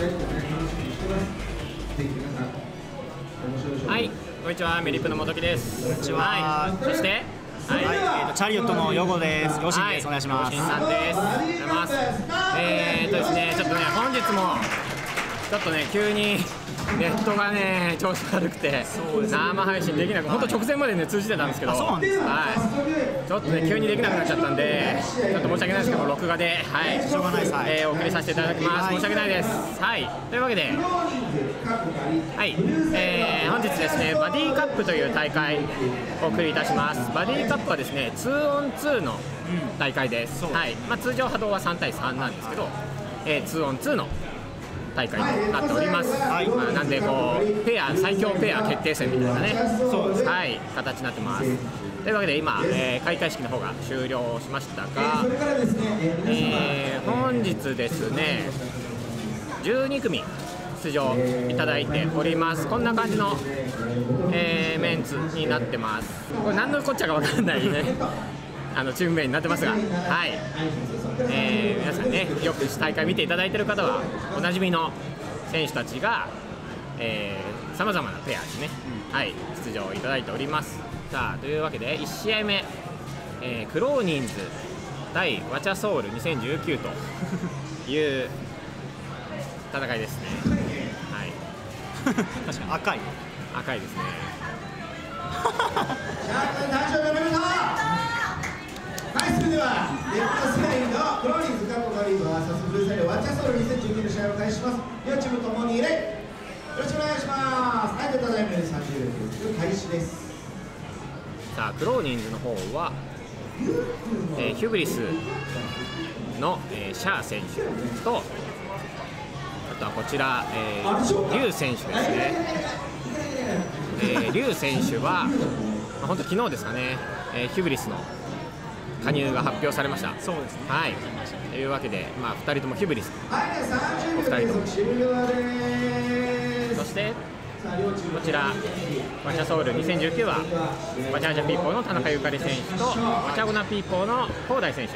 はいこんにちはメリップの元木ですこんにちは、はい、そしてはい、はい、えーと、チャリオットのヨゴです。ヨシンです、はい、お願いします。ヨシンさんです。お願いします。えーとですね、ちょっとね、本日もちょっとね、急にネットがね調子悪くて、生配信できなく本当直前までね通じてたんですけどはい、ちょっとね急にできなくなっちゃったんでちょっと申し訳ないですけど録画ではい。しょうがないえー、お送りさせていただきます、申し訳ないです。はい。というわけではい、えー、本日ですねバディカップという大会をお送りいたします。バディカップはですね 2on2 の大会です、はい。まあ、通常波動は3対3なんですけど、えー、2on2 の大会になっております、はいまあ、なんでこうペア最強ペア決定戦みたいなねそうです、はい、形になってます。というわけで今、えー、開会式の方が終了しましたが、えー、本日ですね12組出場いただいております。こんな感じの、えー、メンツになってます。これ何のこっちゃか分かんないねあのチーム名になってますが、はい。えー、皆さんね、よく大会見ていただいている方は、おなじみの選手たちがさまざまなペアにね、はい、出場いただいております。さあというわけで、1試合目、えー、クローニンズ対ワチャソウル2019という戦いですね。はい、確かに。赤い。赤いですね。はいそれではレッドスライのクローリンズカップカリーバーサスブルーサイドワッチャソル2019の試合を開始します両チームともによろしくお願いします。はいでただいまより30分開始です。さあクローニンズの方は、えー、ヒュブリスの、えー、シャー選手とあとはこちら、えー、リュウ選手ですね、えー、リュウ選手は、まあ、本当昨日ですかね、えー、ヒュブリスの加入が発表されました。そうですね。はい。というわけで、まあ、2人ともヒュブリスお二人ともそしてこちらワチャソウル2019はワチャージャピーポーの田中ゆかり選手とワチャゴナピーポーの広大選手。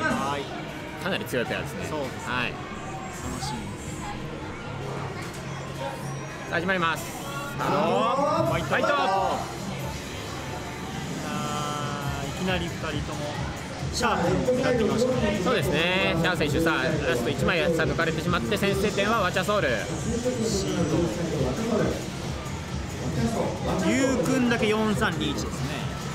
はい。かなり強いペアですね。そうです、はい、楽しみ始まります。ファイト。きなり2人ともシャープを狙ってきました。ねそうですね。シャー選手さラスト1枚さ抜かれてしまって先制点はワチャソウル。シートリュウ君だけ4321ですね。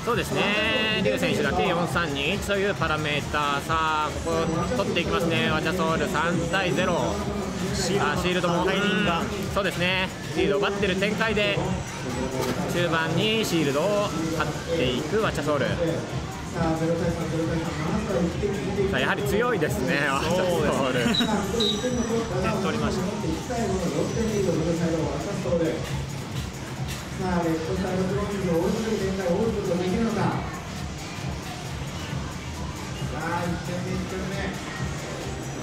そうですね、リュウ選手だけ4321というパラメーター、さあ、ここ取っていきますね、ワチャソウル3対0、シールドも、そうですね、シールドを奪ってる展開で、中盤にシールドを張っていくワチャソウル。さあやはり強いですね、ワチャソウル。点取りました。さあ、レッドサイドクローンズを追いかける展開を追うことができるのか。さあ、1点目、1点目。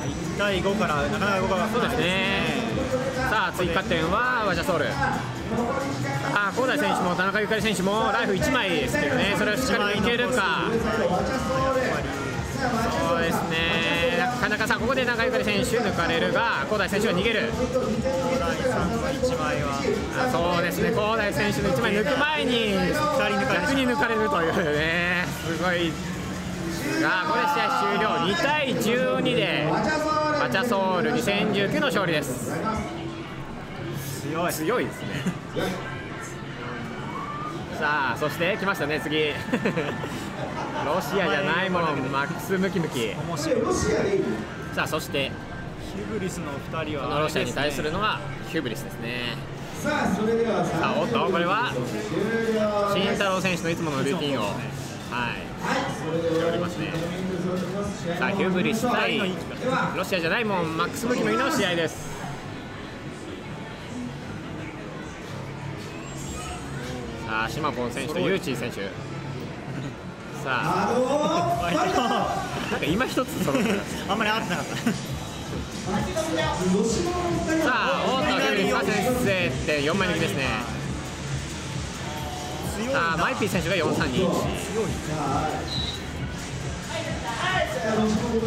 1対5からなかなか動かなそうですね。さあ、追加点はワジャソウル。あ、高台選手も田中ゆかり選手もライフ1枚ですけどね、それをしっかりいけるか。そうですね、なかなかさここで中ゆかり選手抜かれるが、高台選手は逃げる。1枚はそうですね、高台選手の1枚抜く前に逆に抜かれるというね、すごい。がこれ試合終了。2対12でバチャソール2019の勝利です。強い。強いですね。さあそして来ましたね次。ロシアじゃないもんマックスムキムキ。さあそしてヒュブリスの2人は、このロシアに対するのがヒュブリスですね。さあそれではさあおっとこれは慎太郎選手のいつものルーティンをはい。しておりますねさあヒュブリス対ロシアじゃないもんマックスムキムキの試合です。さあシマポン選手とユーチー選手。さあ。なんか今一つ揃ったあんまり合ってなかった。さあ大田フリ先生って4枚抜きですねさあマイピー選手が4321あのそのこ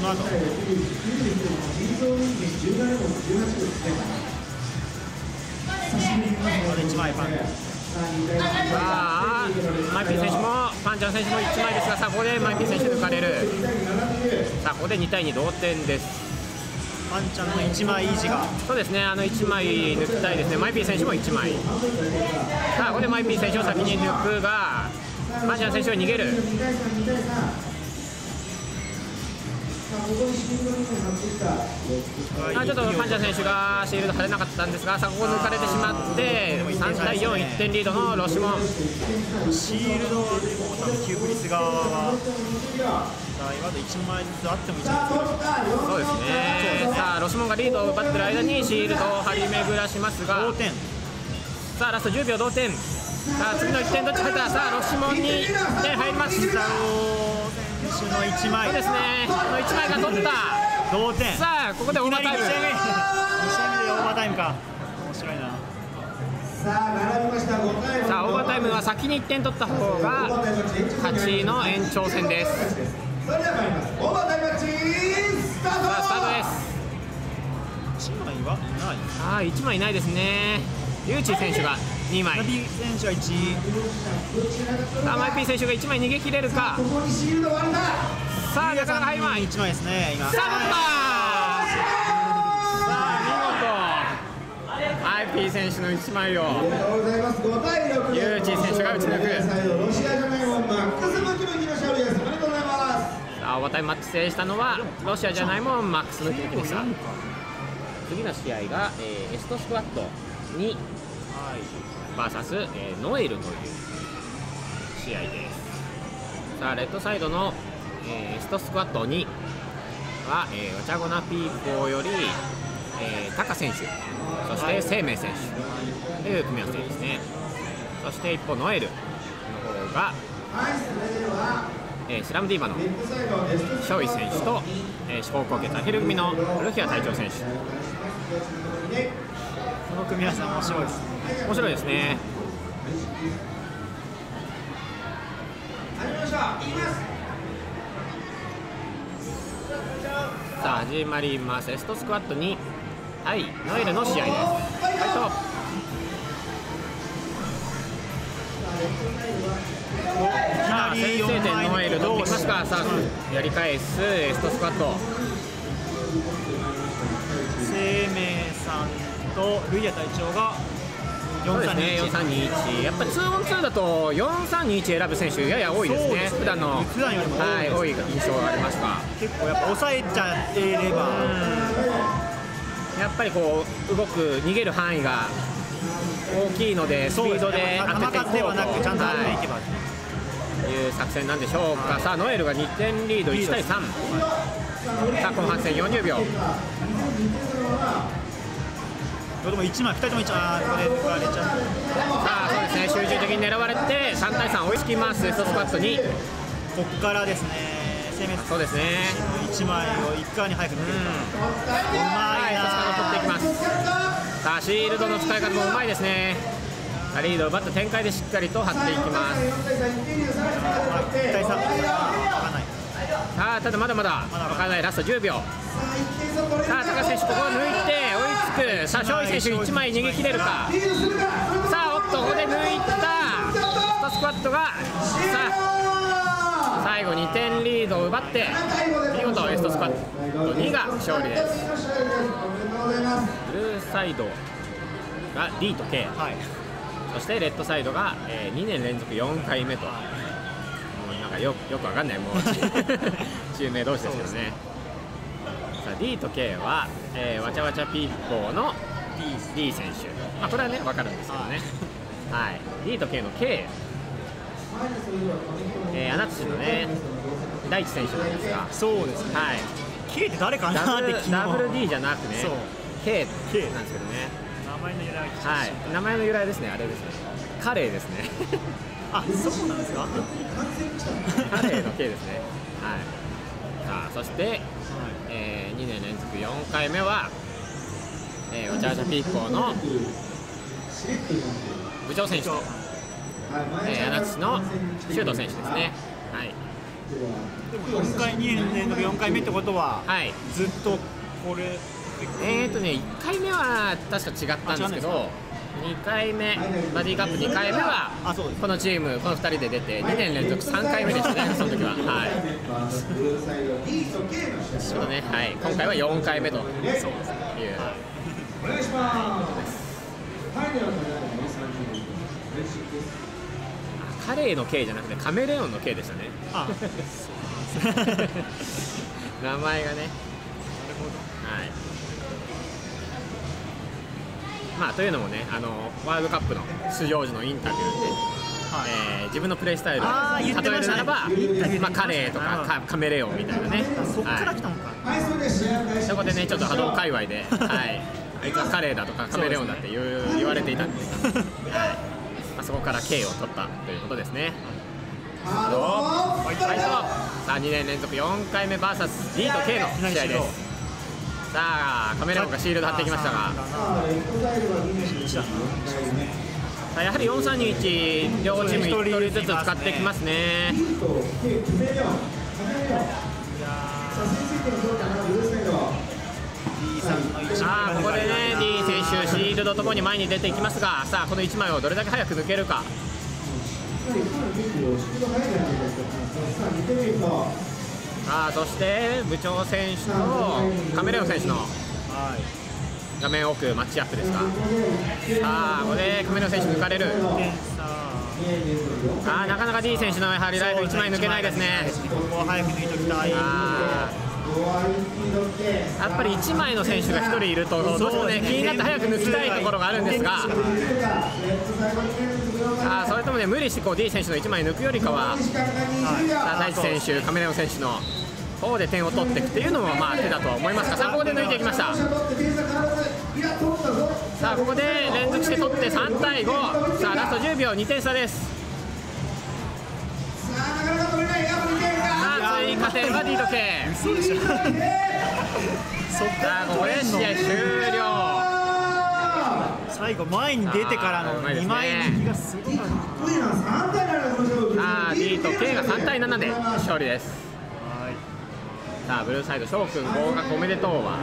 の後。9人人造人間17号18号ですね久しぶりに見ますねこれ一枚パンさあマイピー選手もパンチャン選手も1枚ですがさあここでマイピー選手抜かれる。さあここで2対2同点ですパンちゃんの一枚維持が。そうですね。あの1枚抜きたいですね。マイピー選手も1枚。さあここでマイピー選手を先に抜くがパンチャン選手は逃げる。あちょっとパンチャン選手がシールド張れなかったんですがさあここ抜かれてしまって3対41点リードのロシモン。シールドはでも多分キューブリス側はさあ今まで1枚ずつあっても1枚ずつそうですね。さあロシモンがリードを奪ってる間にシールドを張り巡らしますが。同点。さあラスト10秒同点。さあ次の1点どっち入った？さあロシモンに1点入ります。ザオ選手の1枚。そうですね。この1枚が取った。同点。さあここでオーバータイム。2試合目。2試合目でオーバータイムか。面白いな。さあ並びました5回さあオーバータイムは先に1点取った方が勝ちの延長戦ですそれでは参ります。オーバータイムマッチスタート！スタートです。1枚はいないああ1枚いないですね。ユーチ選手が2枚。ナビ選手は1さあマイピー選手が1枚逃げ切れるか。ここにシールド割れたさあなかなか入らない1枚ですね今。さあ見事。マイピー選手の1枚を。ありがとうございます。5対6ユーチ選手が打ち抜くあオーバータイムマ制したのはロシアじゃないもんマックス・ムキムキでした次の試合が、えーエストスクワット2 VS、えーノエルという試合ですさあレッドサイドの、えーエストスクワット2は、えー、お茶ゴナピーポーより、えー、タカ選手そして生命選手という組み合わせですねそして一方ノエルの方が、えースラムディーバのショイ選手と、えー、四方高血アヒル組のルヒア隊長選手。この組み合わせは面白いです面白いですね。さあ始まりますエストスクワット2対ノエルの試合です。ファイトさあ先制点ノエル取ってきますか？さあやり返すエストスクワット。生命さんとルイア隊長がそうですね4321 4321やっぱり 2on2 だと4321選ぶ選手やや多いですね。すね。普段の普段よりも多いはい、多い印象がありますが結構やっぱ抑えちゃってれば。やっぱりこう動く逃げる範囲が大きいのでスピードで当てていこうと球数ではなくちゃんと当てていけば、はい、いう作戦なんでしょうか。さあノエルが2点リード1対3さあ後半戦40秒。どれも1枚2人とも1枚あーこれ抜かれちゃう。さあそうですね。集中的に狙われて3対3追いつきます。エストスパットにこっからですね。生命そうですね。1枚をいかに早く抜けるか、うはいまいなさあシールドの使い方もうまいですね。リードを奪った展開でしっかりと張っていきます。1対3わかんない。さあただまだまだ分からないラスト10秒。さあ高橋選手ここを抜いて追いつく。さあ勝利選手1枚逃げ切れるか。さあおっとここで抜いた。ストスクワットがさあ最後2点リードを奪って見事エストスクワット2が勝利です。ブルーサイドが D と K はい。そしてレッドサイドが、えー2年連続4回目と。もうなんかよよくわかんない。もうチーム名同士ですけどね。さあ D と K は、えーわちゃわちゃピーポーの D, D 選手、まあ、これはね分かるんですけどね、はい。D と K の K、えー、穴土のね大地選手なんですが、そうですね。はい、K って誰かな？って昨日。ダブル D じゃなくね。そう。K なん K ですけどね。名前の由来。はい。名前の由来ですね。あれですね。カレーですね。あそうなんですか？カレーの K ですね。はい。さあそして、え2年連続4回目は、えー、お茶わちゃピーポーの部長選手と、えー、穴土のシュート選手ですね。はい。でも4回2年連続4回目ってことは、はい。ずっとこれえーとね、1回目は確か違ったんですけど、2回目、バディカップ2回目はこのチーム、この2人で出て、2年連続3回目でしたね、その時は。はい。ちょっとね、はい、今回は4回目と。い。う、お願いしますはい。ではこれは230カレーの K じゃなくて、カメレオンの K でしたね、あ。名前がね。なるはい。まあ、というのもねあの、ワールドカップの出場時のインタビューで、はい。えー自分のプレースタイルを例えるならば、インタビューでまあ、カレーとかカカメレオンみたいなね、そっから来たはのか、はいそこでね、ちょっと波動界隈で、はい、あいつはカレーだとかカメレオンだって言う言われていたんで、はいまあ、そこから K を取ったということですね。さあ2年連続4回目 VSD と K の試合です。さあカメレオンがシールド貼ってきましたが。さあレフトサイドは2年一だなさあやはり4-3-2-1両チーム1人ずつ使ってきますね。D とあここでね D 選手シールドともに前に出ていきますがさあこの1枚をどれだけ早く抜けるか。あそして部長選手とカメレオン選手のはい画面奥マッチアップですか。さあここでカメレオン選手抜かれる。あーなかなか D 選手のやはりライフ1枚抜けないですね。ここは早く抜いときたいあ5割スピード K ーやっぱり1枚の選手が1人いるとどうしてもね。気になって早く抜きたいところがあるんですが。あーそれともね無理してこう D 選手の1枚抜くよりかは時間が20秒さあ大地選手、カメレオン選手の方で点を取っていくっていうのもまあ手だとは思いますが、さあここで抜いていきました。さあここで連続して取って3対5、さあラスト10秒、2点差です。さあ追加点は D と K。そうでしょ。そっさあここで試合終了。最後前に出てからのあーうまいですね2枚抜きがすごかった。さあ D と K が3対7で勝利です。はいさあブルーサイド翔くん合格おめでとうは、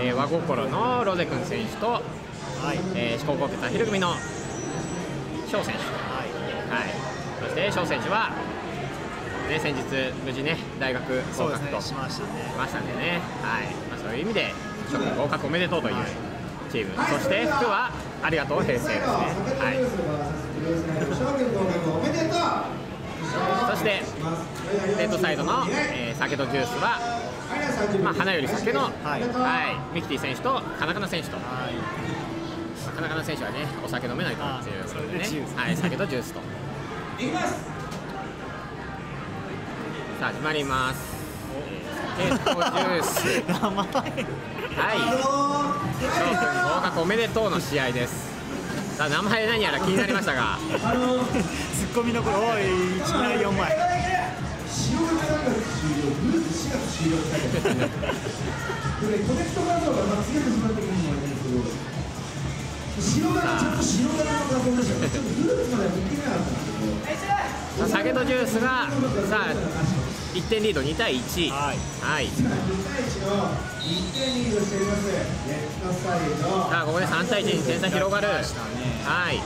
えー、和心のロゼくん選手と、はい。えー、四国高血昼組の翔選手、はい。はい、そして翔選手は、ね、先日無事ね大学合格とねしましたね。ましたんでね、はい。まあ、そういう意味で合格おめでとうというチーム、そして服はありがとう平成ですね、はい、そしてレッドサイドの、えー、酒とジュースは、まあ、花より酒の、はい。はい、ミキティ選手とカナカナ選手と。はい。まあカナカナ選手はね、お酒飲めないとっていうことであそれでジューね、スはい、酒とジュースと。さあ、始まります。えージュース。名前はい、翔くん合格おめでとうの試合です。さあ、名前何やら気になりましたが、ツッコミの頃おいいきなり4枚白がちょっと白柄の画像でしたね。ちょっとルーツまでは見てなかったんですけど。さあ酒とジュースが、さあ、1点リード2対1。はいはい。2対1の1点リードしております。レフトサイド。さあ、ここで3対1に点差広がる。はい。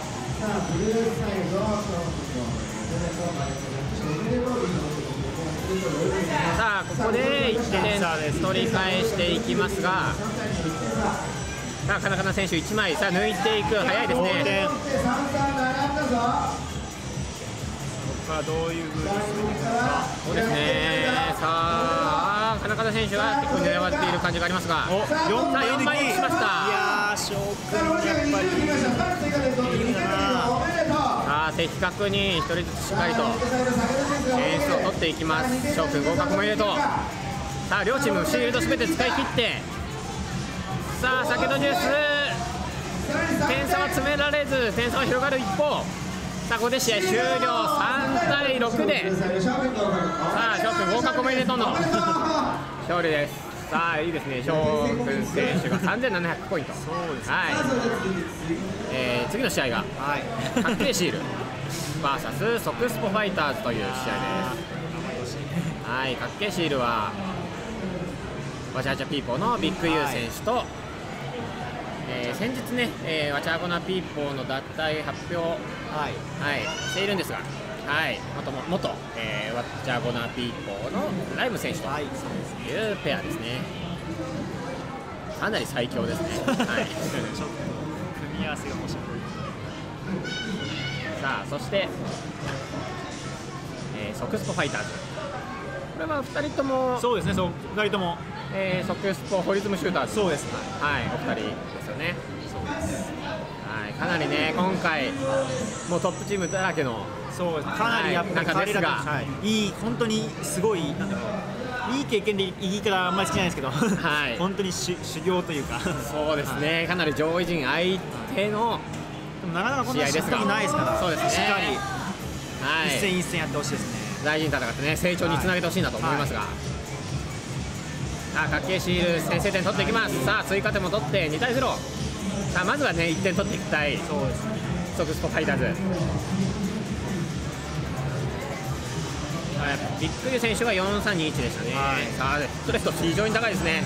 さあ、ここで1点取り返していきますが、さあ、カナカナ選手1枚、さあ、抜いていく、早いです同ね。点こ3、3、並んだぞ。こからどういう風に進めていくのかそうですね。さあ、カナカナ選手は結構狙っている感じがありますが、おさあ4枚抜き四枚抜きしましたいやー翔くさあ、んやっぱり20切りました。さあ、追加点取って2点リードおめでとう。さあ、的確に1人ずつしっかりと点数を取っていきます。翔くん合格おめでとう。さあ、両チームシールドすべて使い切って、さあ、酒とジュース。点差は詰められず点差は広がる一方さあここで試合終了。3対6で。さあ翔くん合格おめでとうの。勝利です。さあいいですね。翔くん選手が3700ポイント。そうですね。はい、えー次の試合が。はい。確定シール。VS ソクスポファイターズという試合です。はい。かっけシールはわちゃわちゃピーポーのビッグユー選手と、えー先日ね、えー、わちゃごなピーポーの脱退発表、ははいい、しているんですが、はい、元も元、えー、わちゃごなピーポーのライム選手とはいそうペアですね。かなり最強ですね、はい、ちょっと組み合わせが面白い。さあそして、えーソクスポファイターズ。これは2人とも、そうですね。そう2人とも。えーソクスポホリズムシューターズ。そうです。はい、お二人です。よね。はい、かなりね、今回、もうトップチームだらけの、そうですかなりやっぱりはい。なんかですがはい、いい本当にすごいなんだろう。いい経験で言い方あんまり好きじゃないですけど、はい。本当に修修行というか。そうですね、かなり上位陣相手の、でもなかなかこんな試合ですがかりないですから。そうですね。しっかりはい、一戦一戦やってほしいですね。大臣戦ってね、成長につなげてほしいなと思いますが。さあ、かっけえシール、先制点取っていきます。さあ、追加点も取って、2対0。さあ、まずはね、1点取っていきたい、そうです。ねソクスポファイターズ。はい。ビッグユー選手が4321でしたね、はい。さあヒットレスト非常に高いですね。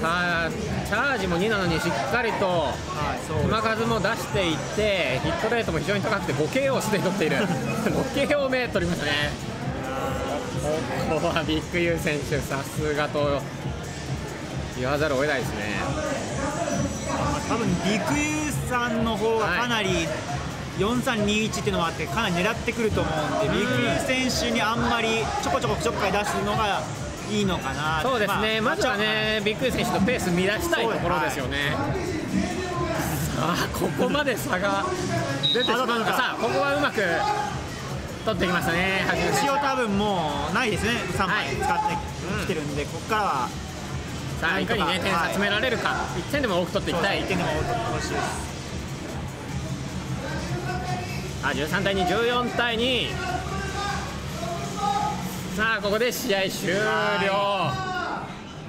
さあチャージも2なのにしっかりと球数も出していってヒットレートも非常に高くて 5KO をすでに取っている。5KO 目取りましたねここはビッグユー選手さすがと言わざるを得ないですね。まあ多分陸遊さんの方がかなり4321っていうのもあってかなり狙ってくると思うんで陸遊選手にあんまりちょこちょこちょこかい出すのがいいのかなそうですね、まずはね、ビッグユー選手のペース乱したいところですよね。さあ、ここまで差が出てしまうのか、あさあ、ここはうまく取ってきましたね、一応多分もうないですね。3はい。枚使ってきてるんで、ここからは。さあ、いかにね、点差詰められるか、1点でも多く取っていきたい。1。点でも取ってほしいです。あ13対2、14対2。さあ、ここで試合終了。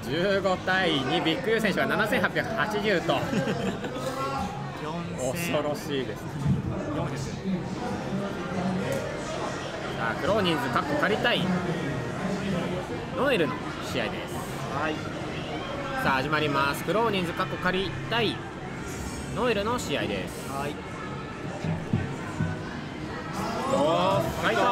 15対2、ビッグユー選手は7880と、4恐戦ろしいです。4ですさあ、クローニンズ、カッコ借りたい。ノエルの試合です。はい。さあ始まります。クローニンズ過去借り対ノエルの試合です。はい。おおファイト。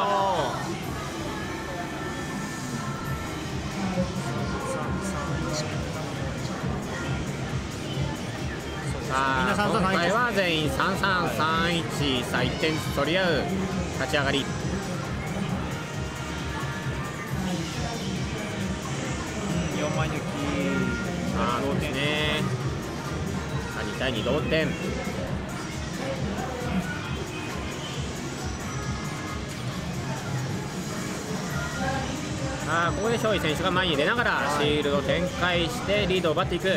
さあ今回3331は全員3331さあ1点ずつ取り合う立ち上がり4枚抜きさあそうですねさあ2対2同点。さあここで勝利選手が前に出ながらシールドを展開してリードを奪っていく。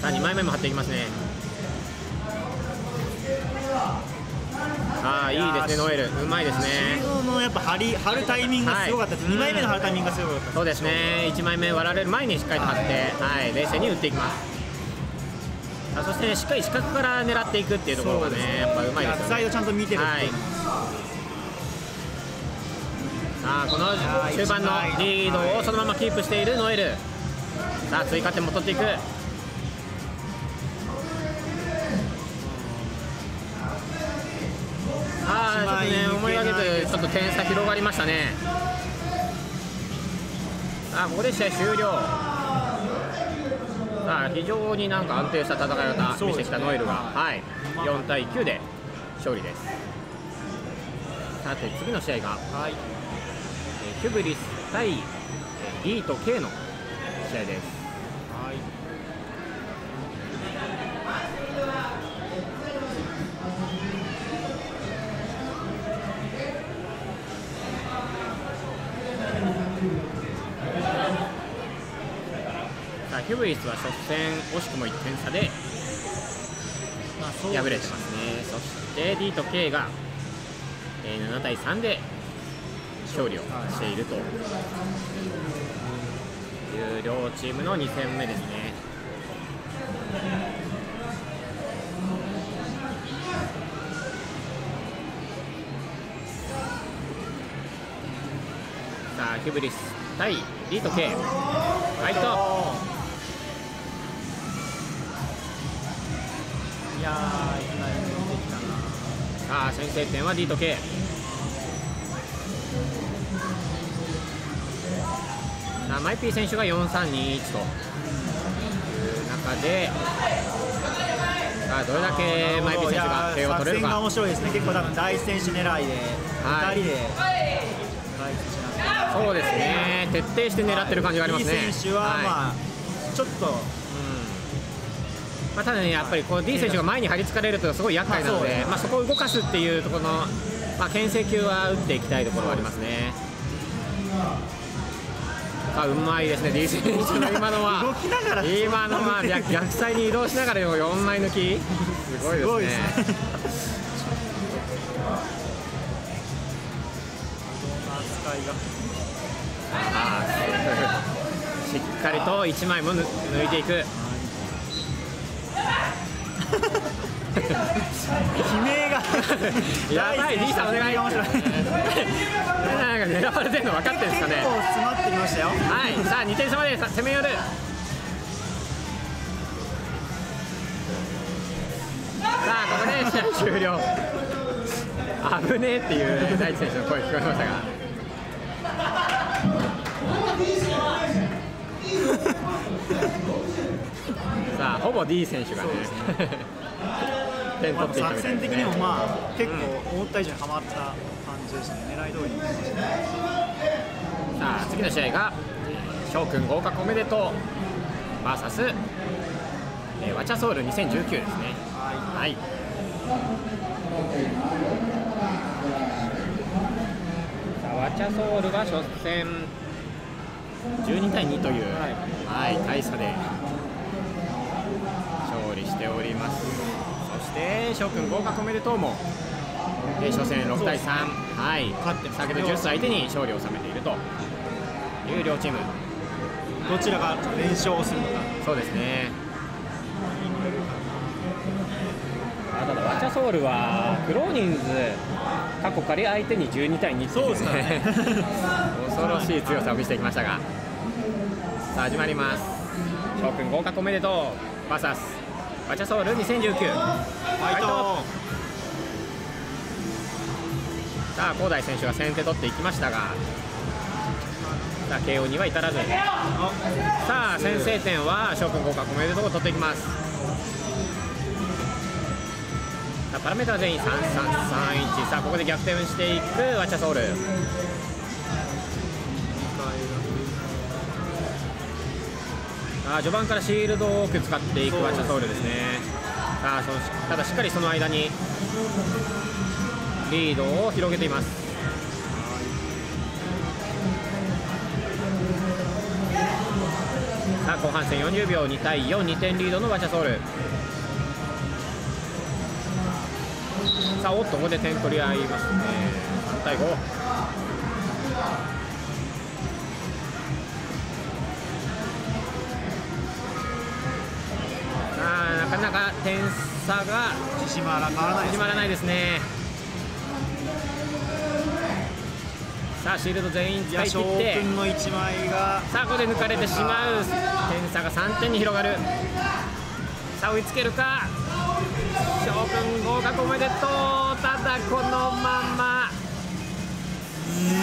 さあ2枚目も張っていきますねさあいいですねノエル。うまいですね。のやっぱ張り張るタイミングがすごかった。です、はい。2枚目の張るタイミングがすごかった。そうですね。1枚目割られる前にしっかりと張って、はい、冷静に打っていきます。あそして、ね、しっかり視覚から狙っていくっていうところがねやっぱうまいですよね。逆サイドちゃんと見てるはい。さあこの中盤のリードをそのままキープしているノエル。さあ追加点も取っていくああちょっとね思いがけずちょっと点差広がりましたね。さあここで試合終了。さあ非常になんか安定した戦い方見せてきたノエルが、はい、4対9で勝利です。さて次の試合が。はい。えーキュブリス対えー D と K の試合です。さあキュブリスは初戦惜しくも1点差で敗れてますね。そして D と K が、えー7対3で勝利をしているという両チームの2戦目ですね。さあヒュブリス対リート K ファイトさあ先制点はリート K さあマイピー選手が4321という中でさあどれだけマイピー選手が点を取れるか。面白いですね。結構多分第一選手狙いで、はい。2人で第一選手なんでそうですね。徹底して狙ってる感じがありますね。いい選手は、はい。まあちょっとまあ、ただね、やっぱりこう D 選手が前に張り付かれるとすごい厄介なので、まあそこを動かすっていうところの、まあ、牽制球は打っていきたいところはありますね。あうまいですね、D 選手の今のは、動きながら今のは逆逆サイに移動しながらの4枚抜き、すごいですね。すねあーしっかりと1枚も抜抜いていく。鳴がやばい、D さんお願い。面白いなんか狙われてるの分かってるんですかね。結構詰まってきましたよはい、さあ2点差までさ攻め寄る。さあここで試合終了。危ねえっていう大地選手の声聞こえましたが。さあほぼ D 選手がね点取っていった作みたいね。戦的にもまあ結構思った以上にはまった感じでしたね。狙い通りにいきましたねさあ次の試合がえー翔くん合格おめでとう VS、えー、ワチャソウル2019ですね。はい。さあワチャソウルが初戦。12対2という、はい大差で勝利しておりますそして翔くん合格おめでとうも、えー初戦6対3、はい、勝って先ほど10歳相手に勝利を収めていると。いう両チーム。どちらが連勝をするのか。そうですね。あただワチャソウルはクローニンズ過去仮相手に12対2っていそうですね。恐ろしい強さを見せてきましたが。さあ始まります。翔くん合格おめでとう。VS ワチャソウル2019フファイト。さあ高大選手が先手取っていきましたがさあ KO には至らず。さあ先制点は翔くん合格おめでとう取っていきます。さあパラメーター全員3331さあここで逆転していくワチャソウルあ序盤からシールドを多く使っていくワチャソウルですね。あそのただしっかりその間にリードを広げています。さあ後半戦40秒2対42点リードのバチャソウル。さあおっとここで点取り合いますね。3対5なか点差が自信は変わらないです始まらないですね。さあシールド全員使い切って。の1枚が。さあここで抜かれてしまう。点差が3点に広がる。さあ追いつけるか。翔くん合格おめでとう。ただこのまま。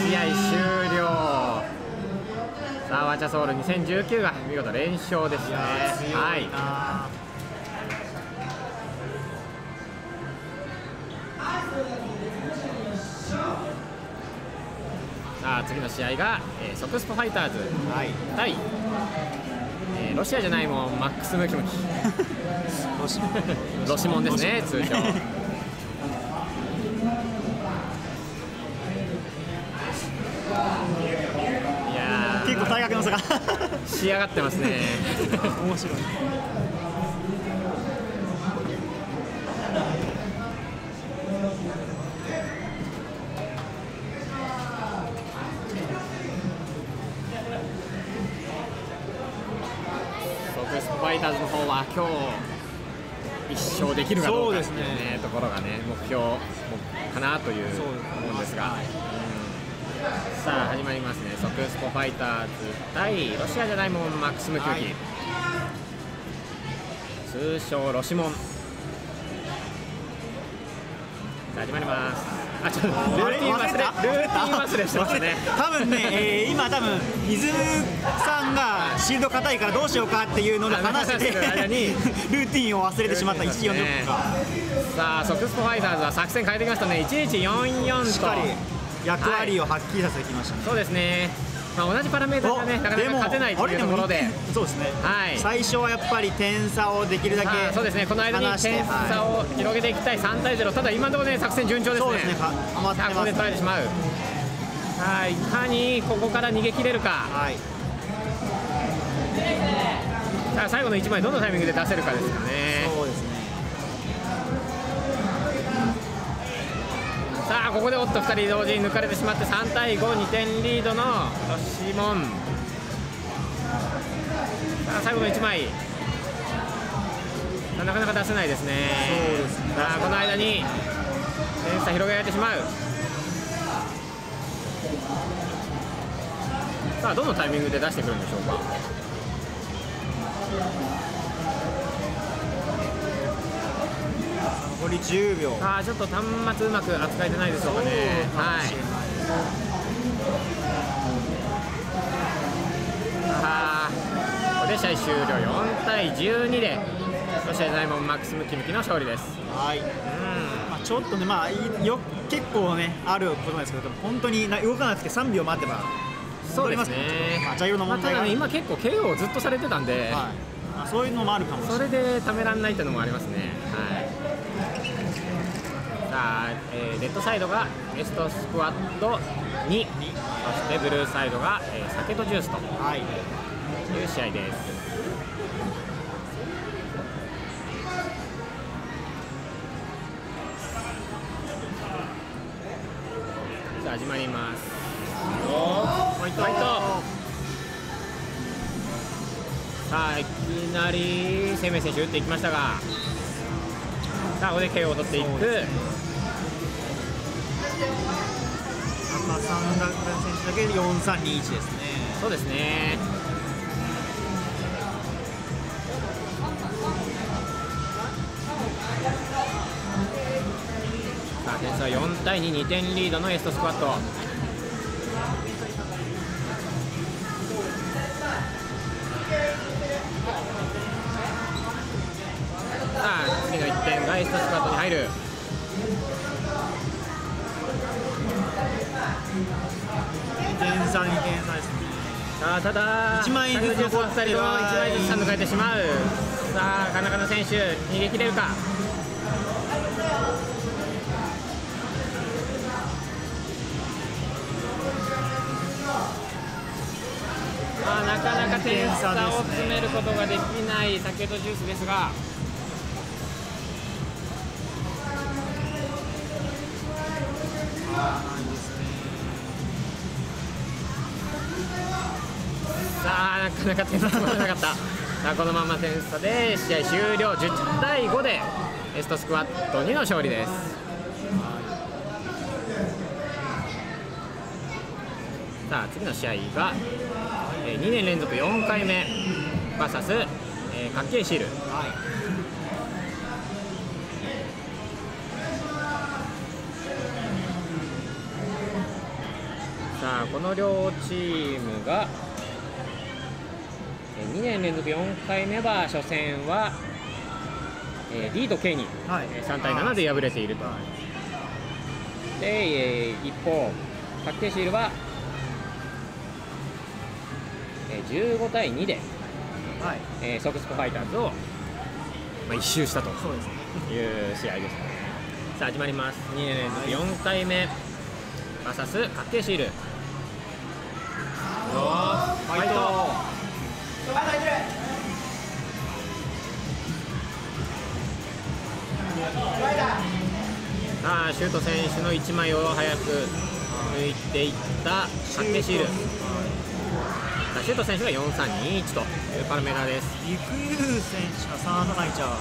試合終了。さあワチャソウル2019が見事連勝ですね。強いな、はいさあ次の試合が、えーソクスポファイターズはい。対、えーロシアじゃないもんマックスムキムキ。ロシモン。ですね通称 いや結構大学の差が。ー 仕上がってますね。面白い今日一勝できるかどうかっていうそうですね。ところがね目標かなというそう思うんですが、うん。さあ始まりりますね。ソクスポファイターズ対ロシアじゃないもんマックス・ムキューキ、はい。通称ロシモン。さあ始まりますあちょっとルーティン忘れルーティン忘れしてましたね。多分ね、えー今多分イズムさんがシールド硬いからどうしようかっていうので話しててルーティンを忘れてしまった1 4 6かさあソクスポファイターズは作戦変えてきましたね1144としっかり役割を発揮させてきましたね、そうですね、まあ、同じパラメーターがねなかなか勝てないというところで。そうですね、はい。最初はやっぱり点差をできるだけまあそうですね。この間に点差を広げていきたい3対0ただ今のところね作戦順調ですね。そうですね。か余ってさあここでます取られてしまう。はい。いかにここから逃げ切れるか。はい。さあ最後の1枚どのタイミングで出せるかですかねさあここでおっと2人同時に抜かれてしまって3対52点リードのロシモン。さあ最後の1枚。なかなか出せないですね。そうですね。さあこの間に点差広げられてしまう。さあどのタイミングで出してくるんでしょうかり10秒さあちょっと端末うまく扱えてないでしょうかね。はい。あーこれで試合終了。4対12でロシア大門マックス・ムキムキの勝利です。はい、まあ、ちょっとねまあいよ結構ねあることなんですけど本当にな動かなくて3秒待てばそうですね。まあ茶色のまあ、問題が、ただね今結構 KO をずっとされてたんで、はい。まあ、そういうのもあるかもしれそない。れでためらんないっていうのもありますね。はいさあ、えーレッドサイドがエストスクワット2そしてブルーサイドが、えー酒とジュースと。はい。いう試合です。さあ始まります。ファイトファイト。さあいきなり生命選手打っていきましたがさあここで KO を取っていく赤さんだ選手だけで4321ですね。そうですね。さあ点差は4対22点リードのエストスクワット。さあ次の1点がエストスクワットに入る。点差2点差ですねさあただ一枚ずつ残って2人とも1枚ずつ差抜かれてしまう。さあ金金選手逃げ切れるか？あなかなか点差を詰めることができない酒とジュースですがなかなか点差詰まらなかった。あこのまま点差で試合終了。10対5でエストスクワット2の勝利です。さあ次の試合が、え2年連続4回目。VS、えー、角形シール。さあこの両チームが2年連続4回目は初戦は、えーリード K に、はい。えー3対7で敗れていると。で、えー一方確定シールは、えー15対2で、はい。えーソックスポファイターズを、まあ、一周したという試合ですね。さあ始まります。2年連続4回目。VS 確定シール。フファイトさあシュート選手の1枚を早く抜いていった確定シール。シュート選手が4321というパラメーターです陸遊選手が3入っちゃう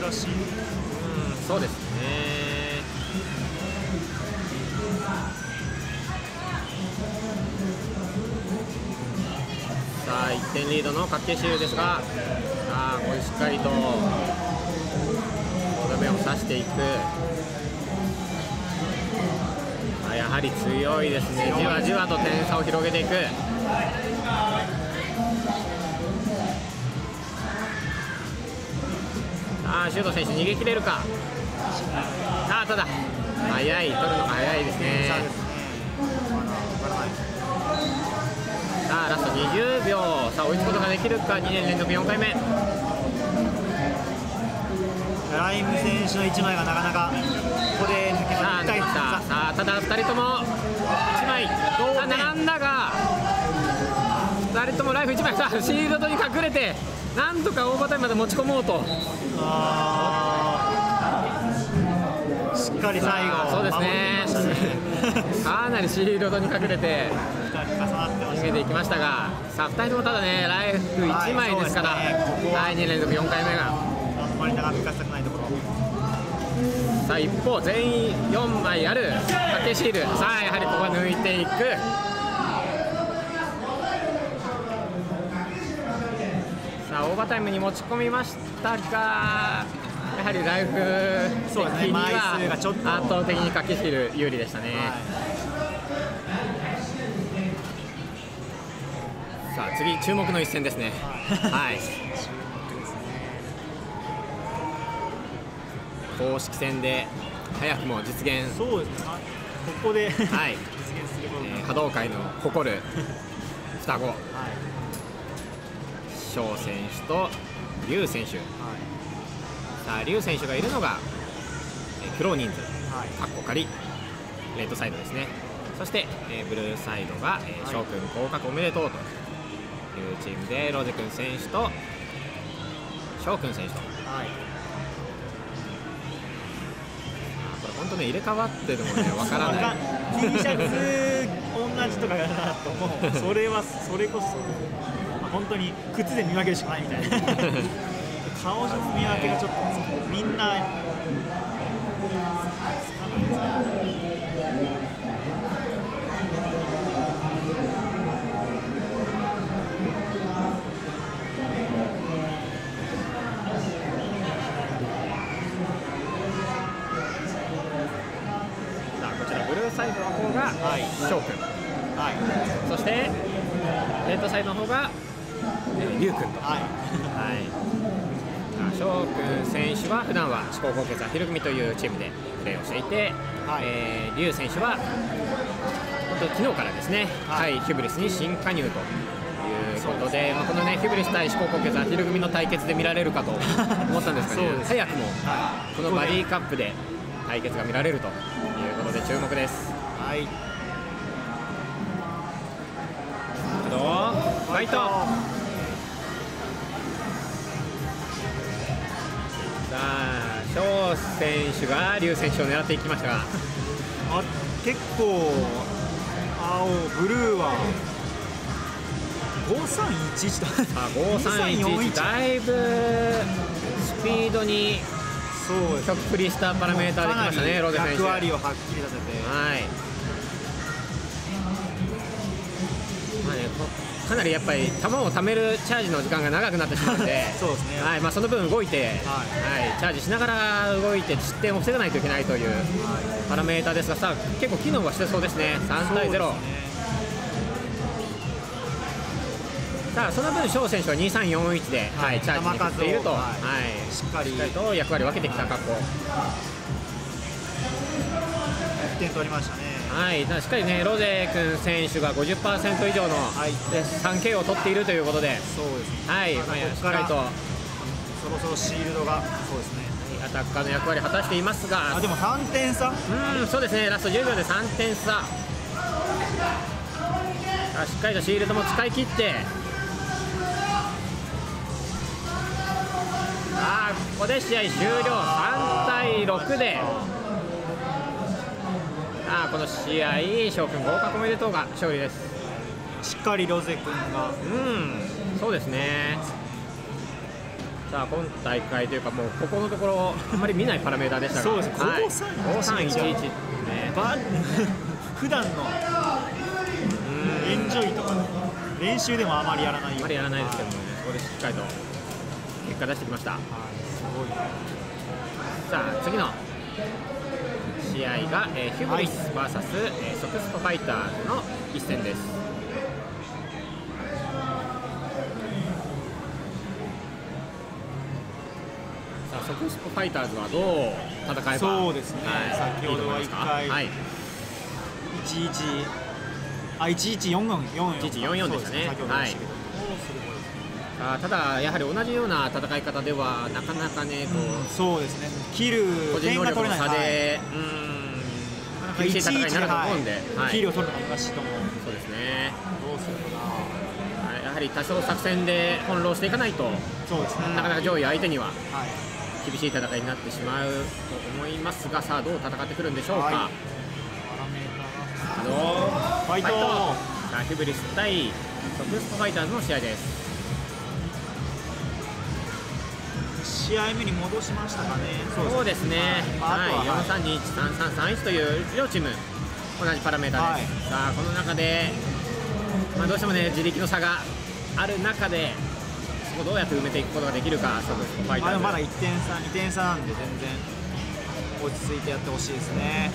珍しい。うんそうですね1点リードの角形シールですがあこれしっかりととどめを刺していく。あやはり強いですね。じわじわと点差を広げていく。あシュート選手逃げ切れるか。あただ早い。取るのが早いですね。さあラスト20秒。さあ追いつくことができるか。2年連続4回目。ライム選手の1枚がなかなかここで抜けました。さあ。ただ2人とも1枚。さあ並んだが2人ともライフ1枚。さあシールドに隠れてなんとかオーバまで持ち込もうと。しっかり最後そうですね。かなりシールドに隠れて2人重なってました逃げていきましたがさあ2人ともただねライフ1枚ですから、はいね。ここ。ははい2連続4回目が。あんまり長引かせたくないところ。さあ一方全員4枚ある掛けシール。さあやはりここは抜いていく。さあオーバータイムに持ち込みましたがやはりライフそうですね。的に枚数がちょっと。は圧倒的に掛けシール有利でしたね、さあ次注目の一戦ですね。はい。公式戦で早くも実現。そうですね。ここで実現はいすることがえー波動界の誇る双子。はい。翔選手と劉選手。はい。さあ劉選手がいるのがえー苦労人数はい。かっこ仮レッドサイドですね。そして、えーブルーサイドが、えーはい。翔くん合格おめでとうというチームでロゼくん選手と翔くん選手と。はい。あこれ本当ね入れ替わってるもんね わからない。T シャツ同じとかだなと思う。それはそれこそ、まあ、本当に靴で見分けるしかないみたいな。顔の見分けがちょっとみんなさ考高血アヒル組というチームでプレーをしていて、はい。えー、劉選手は本当昨日からですね、ははいい、ヒュブリスに新加入ということで、まあ、このねヒュブリス対思考高血アヒル組の対決で見られるかと思ったんですがね そうです早くもはこのバディカップで対決が見られるということで注目です。はい。どう？ファイト選手が劉選手を狙っていきましたが。あ結構青ブルーは5311だ。あ5311だいぶスピードに曲振りしたパラメーターできましたねロゼ選手。役はい割をはっきりさせて。まあねこかなりやっぱり球を貯めるチャージの時間が長くなってしまうので そうですね。はいまあ、その分動いて、はい。チャージしながら動いて失点を防がないといけないというパラメーターですがさあ結構機能はしてそうですね。3対0、そうですね。さあその分翔選手は2341で、ははいいチャージに振っていると、ははい。い。しっかり。しっかりと役割を分けてきた格好、1点取りましたねはい、しっかりねロゼ君選手が50%以上の、はいで 3K を取っているということで、そうですね。はいまあ、しっかりとそろそろシールドがそうですね。アタッカーの役割を果たしていますが。あでも3点差？うんそうですねラスト10秒で3点差。あしっかりとシールドも使い切って。あーここで試合終了。3対6であーこの試合翔くん合格おめでとうが勝利です。しっかりロゼ君が。うんそうですね。さあ今大会というかもうここのところあんまり見ないパラメーターでしたが。そうです。はい、5311 5311ねバ 普段のエンジョイとか練習でもあまりやらないよあまりやらないですけどもね、そこでしっかりと結果出してきました。はいすごい。さあ次の試合が、えーヒューブリス VS、えーソクストファイターズの一戦です。ソクストファイターズはどう戦えばそうですね。はい、先ほどはいいと思いますか？一回はい、11あ1144 1144でしたね。先ほどでしたけど、あーただやはり同じような戦い方ではなかなかねこう、そうですね。切る個人能力の差はい。で、うーん厳しい戦いになると思うんで、はい。キルを取るのが難しいと思うそうですね。どうするかはい。やはり多少作戦で翻弄していかないと、なそうですね。なかなか上位相手にははい。厳しい戦いになってしまうと思いますが、さあ、どう戦ってくるんでしょうか。はい。あのーファイト。ヒブリス対ソクストファイターズの試合です。試合目に戻しましたかね。そうですね、まああとははい、4 3 2 1 3 3 3 1という両チーム、同じパラメーターです。さあ、この中で、まあ、どうしてもね、自力の差がある中で、そこをどうやって埋めていくことができるか、ソクストファイターズ。まだ1点差2点差なんで全然落ち着いてやってほしいですね。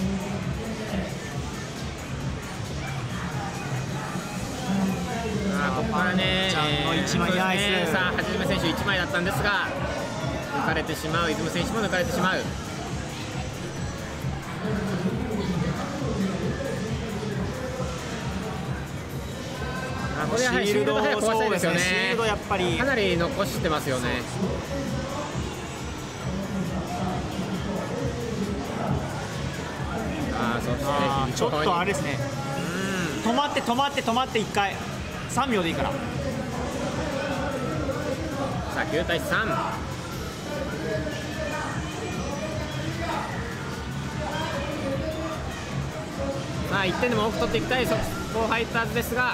さあここからね、ちゃんの一枚ね。さあ、はじめ選手1枚だったんですが、抜かれてしまう、出雲選手も抜かれてしまう。あこれやはりシールド早く壊したいですよね。シールドやっぱり。かなり残してますよね。あーそしてちょっとあれですね。うん。止まって止まって止まって1回。3秒でいいから。さあ9対3さあ1点でも多く取っていきたいソフトファイターズですが。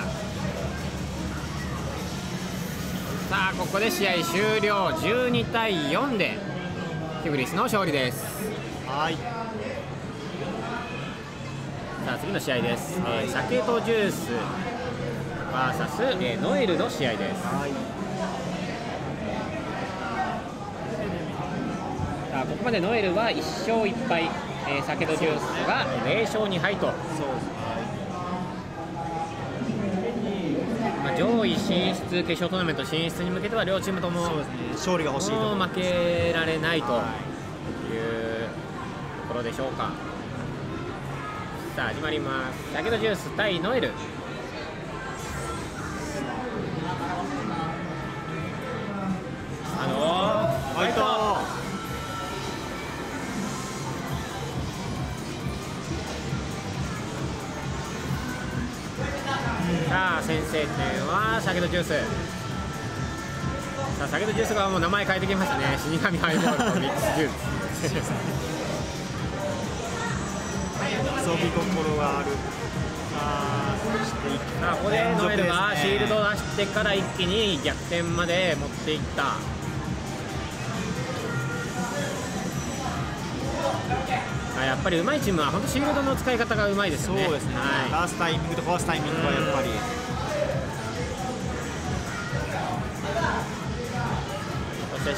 さあここで試合終了。12対4でヒブリスの勝利です。はい。さあ次の試合です、えー、酒とジュース VS、えーノエルの試合です。はい。さあここまでノエルは1勝1敗、えー、酒とジュースが0勝2敗と、ね。まあ、上位進出決勝トーナメント進出に向けては両チームとも勝利が欲しいと。負けられないと。い。うはところでしょうか。さあ始まります。酒とジュース対ノエル酒とジュース。さあ酒とジュースがもう名前変えてきましたね。死神ハイボールとミックス。ジュース遊び心がある。ああここでノエルがシールドをだ出してから一気に逆転まで持っていった。あやっぱり上手いチームは本当シールドの使い方がうまいですよね。そうですね、は出すタイミングと壊すタイミングはやっぱり、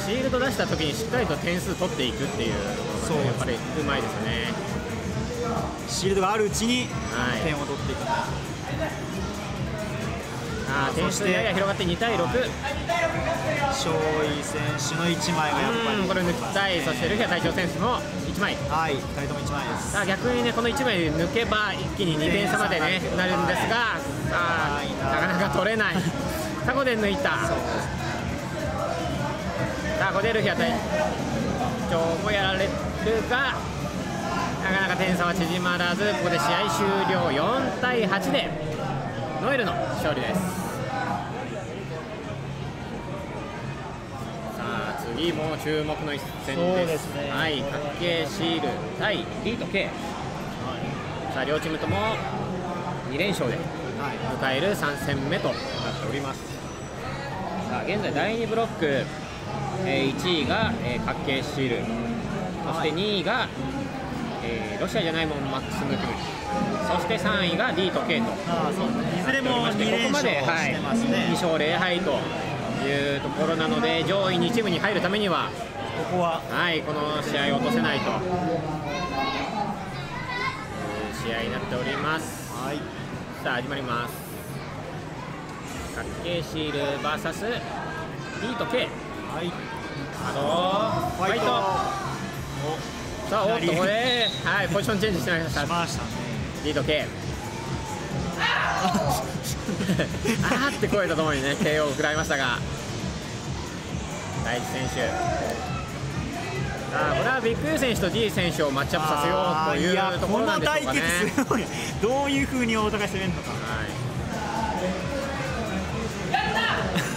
シールド出した時にしっかりと点数取っていくっていうところがね。やっぱりうまいですよね。シールドがあるうちにはい。点を取っていく、あー点数やや広がって2対6、勝利選手の1枚がやっぱり、うんこれ抜きたい。そしてルフィア隊長選手も1枚。はい、2人とも1枚です。さあ逆にねこの1枚抜けば一気に2点差までねなるんですが。さあなかなか取れない。さあここで抜いた。さあここでルフィア隊長もやられるがなかなか点差は縮まらずここで試合終了4対8でノエルの勝利です。さあ次も注目の一戦です。ね。はい角形シール対リート K さあ両チームとも2連勝ではい、迎える3戦目となっております。さあ現在第2ブロック、えー1位が、えー角形シール。そして2位が、えーロシアじゃないもんマックス・ムキムそして3位が D と K とああそういずれも2こ連勝こまで、してますね、2勝0敗というところなので上位2チームに入るためには、ここは。はい、この試合を落とせないと。いう試合になっております。はい。さあ始まります。角形シール VS D と K はい。あのファイト。さあおっとこれはいポジションチェンジしてました。しましたね。D と K あーって声とともにね KO を食らいましたが。第一選手。さあこれはビッグ U 選手と D 選手をマッチアップさせようというところなんでしょうかね。どういうふうにお互い攻めるのか。はい、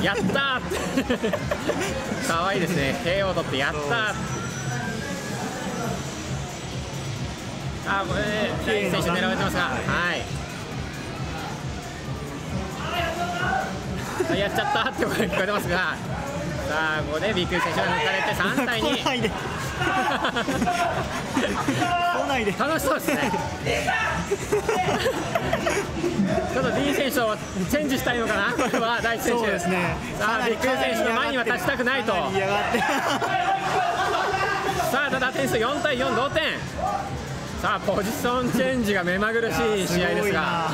やったー。可愛いですね。KO を取ってやったー。あーこれ選手狙われてますがはい。あやっちゃったって声が聞こえてますがさあここでビッグ選手が抜かれて3対2来ないで。来ないで。楽しそうですね。ちょっと D 選手をチェンジしたいのかな？これは第一選手。そうですね。さあビッグ選手の前には立ちたくないと。さあただ点数4対4同点。さあポジションチェンジが目まぐるしい試合ですが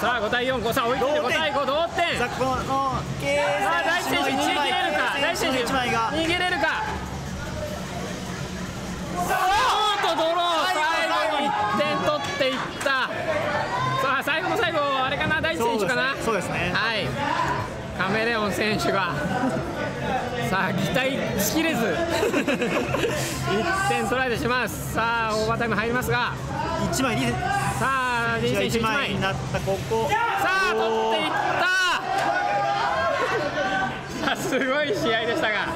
さあ5対4 5さあ追い込んで5対5同点。さあこの K さあ第一選手逃げ切れるか？第一選手1枚が。逃げれるか？おーっとドロー最後に。1点取っていった。さあ最後の最後あれかな？第一選手かな？そうですね。はいカメレオン選手が。さあ期待しきれず。1点取られてしまう。さあオーバータイム入りますが。1枚2さあ選手1 1枚枚になったここ。さあ取っていった。さあすごい試合でしたが。さ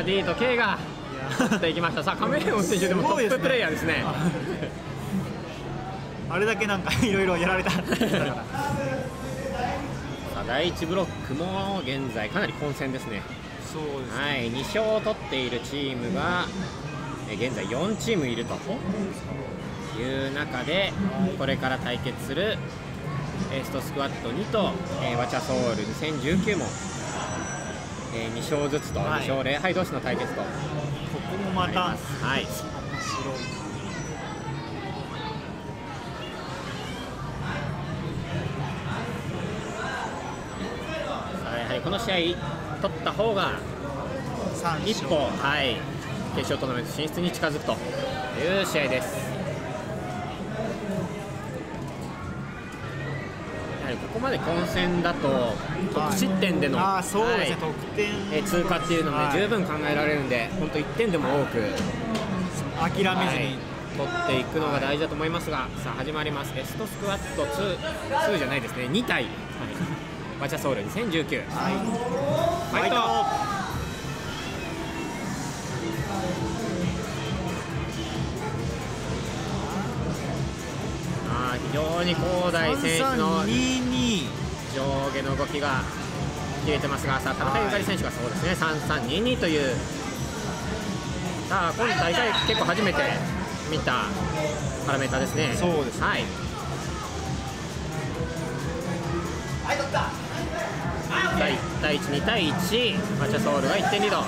あ D と K が取っていきました。さあカメレオン選手でもトッププレイヤーですね。なあれだけなんか いろいろやられた。さあ第1ブロックも現在かなり混戦ですね。そうですはい、2勝を取っているチームがえ現在4チームいると。いう中でこれから対決するエストスクワット2と、えーワチャソール2019も、え2勝ずつと2はい。勝0敗同士の対決と。ここもまた。はい。さあやはりこの試合取った方が3一歩、はい、決勝トーナメント進出に近づくという試合です。やはりここまで混戦だと得失点での、ああそうですね、はい。得点。えー通過っていうのもね、はい。十分考えられるんで、本当1点でも多く、諦めずに、はい。取っていくのが大事だと思いますが、さあ始まります、エストスクワット 2, 2じゃないですね、2対、はい、バチャソウル2019、はい、ファイト。非常に広大選手の3322上下の動きが切れてますが、さあ田中ゆかり選手がそうですね、3322という、さあ今大会、結構初めて見たパラメーターですね。そうですね。はい第第1、2対1、マチャソールが1点リード。さ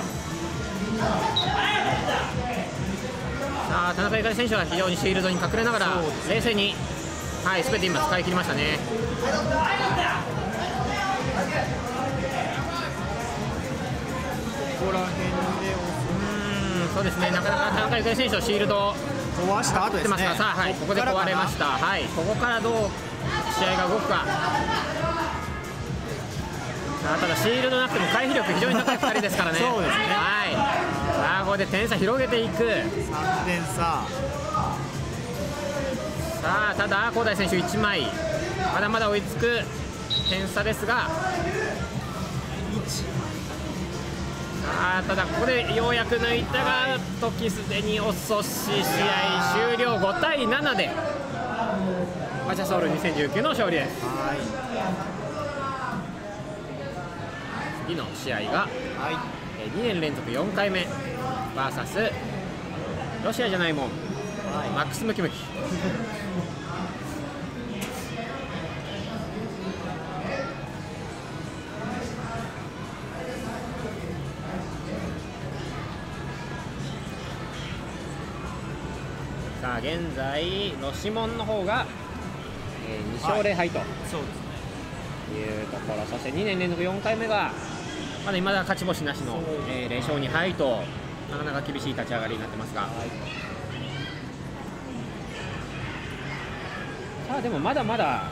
あ田中ゆかり選手は非常にシールドに隠れながら冷静に、はい、すべて今使い切りましたね。ここら辺でうーんそうですね、なかなか田中ゆかり選手のシールドを壊した後ですね。さあ、はい、ここで壊れました、はい、ここからどう試合が動くか。さあただシールドなくても回避力非常に高い2人ですからね。そうですねはい。さあここで点差広げていく。3点差さあただ高台選手1枚まだまだ追いつく点差ですが。さあただここでようやく抜いたが時すでに遅し試合終了5対7でマチャソウル2019の勝利ですはい次の試合がはい。えー2年連続4回目 VS ロシアじゃないもん。マックスムキムキ。さあ現在ロシモンの方が、え2勝0敗と。そうですね。いうところ、そして2年連続4回目がまだ未だ勝ち星なしの、えー0勝2敗となかなか厳しい立ち上がりになってますが、さあでもまだまだ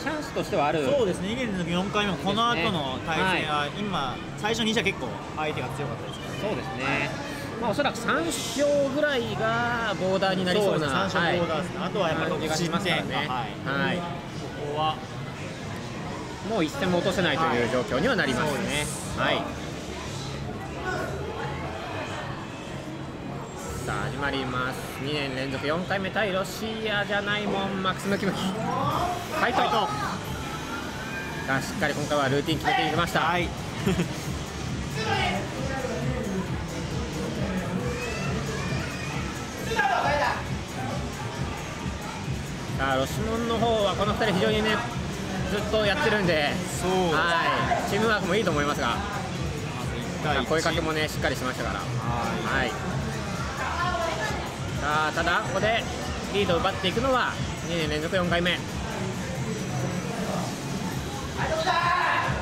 チャンスとしてはある。そうですね。2年連続4回目もこの後の対戦はは今最初2社結構相手が強かったですから。そうですね、まあ、おそらく3勝ぐらいがボーダーになりそうな3勝ボーダーですね、あとはやっぱりね、はい、はい。ここはもう一戦も落とせないという状況にはなりますね。はい。さあ始まります。2年連続4回目対ロシアじゃないもんマックスムキムキ。ファイト。さあしっかり今回はルーティン決めていきました。はい さあロシモンの方はこの2人非常にねずっとやってるんで、はい。チームワークもいいと思いますが、1対1声かけもねしっかりしましたから。ははい。さあただここでリードを奪っていくのは2年連続4回目。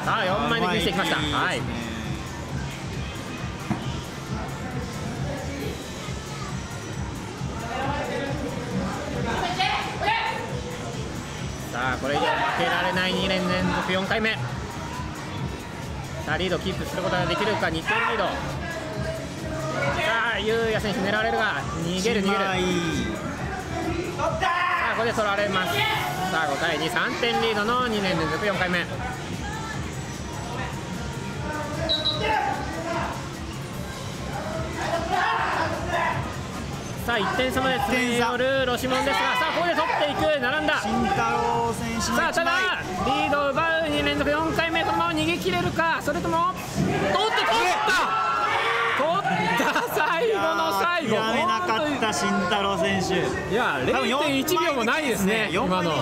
さあ4枚抜きにしてきました。はい。けられない2年連続4回目。さあリードをキープすることができるか2点リード。さあ、ゆうや選手狙われるが逃げる逃げる。さあ、ここで取られます。さあ、5対2、3点リードの2年連続4回目。1点差まで詰め寄るロシモンですが、さあ、ここで取っていく、並んだ。慎太郎選手のさあ、ただ1枚、リードを奪う2連続4回目、このまま逃げ切れるか、それとも、取って取った。取った、最後の最後、やめなかった慎太郎選手。いや、0.1秒もないですね、4今の。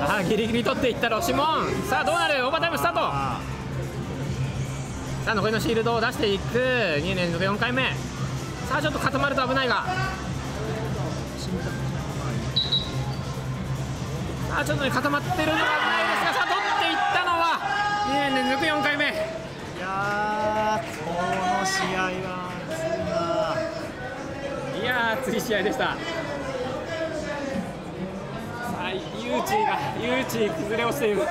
さあ、ギリギリ取っていったロシモン、さあ、どうなる、オーバータイムスタート。あさあ、残りのシールドを出していく、2連続4回目。さあ、ちょっと固まると危ないが。さあ、ちょっとね、固まってるのが危ないですが、さあ、取っていったのは、2年連続4回目。いやーこの試合は熱いないやー、熱い試合でした。さあ、ユーチーが、ユーチー崩れ落ちている。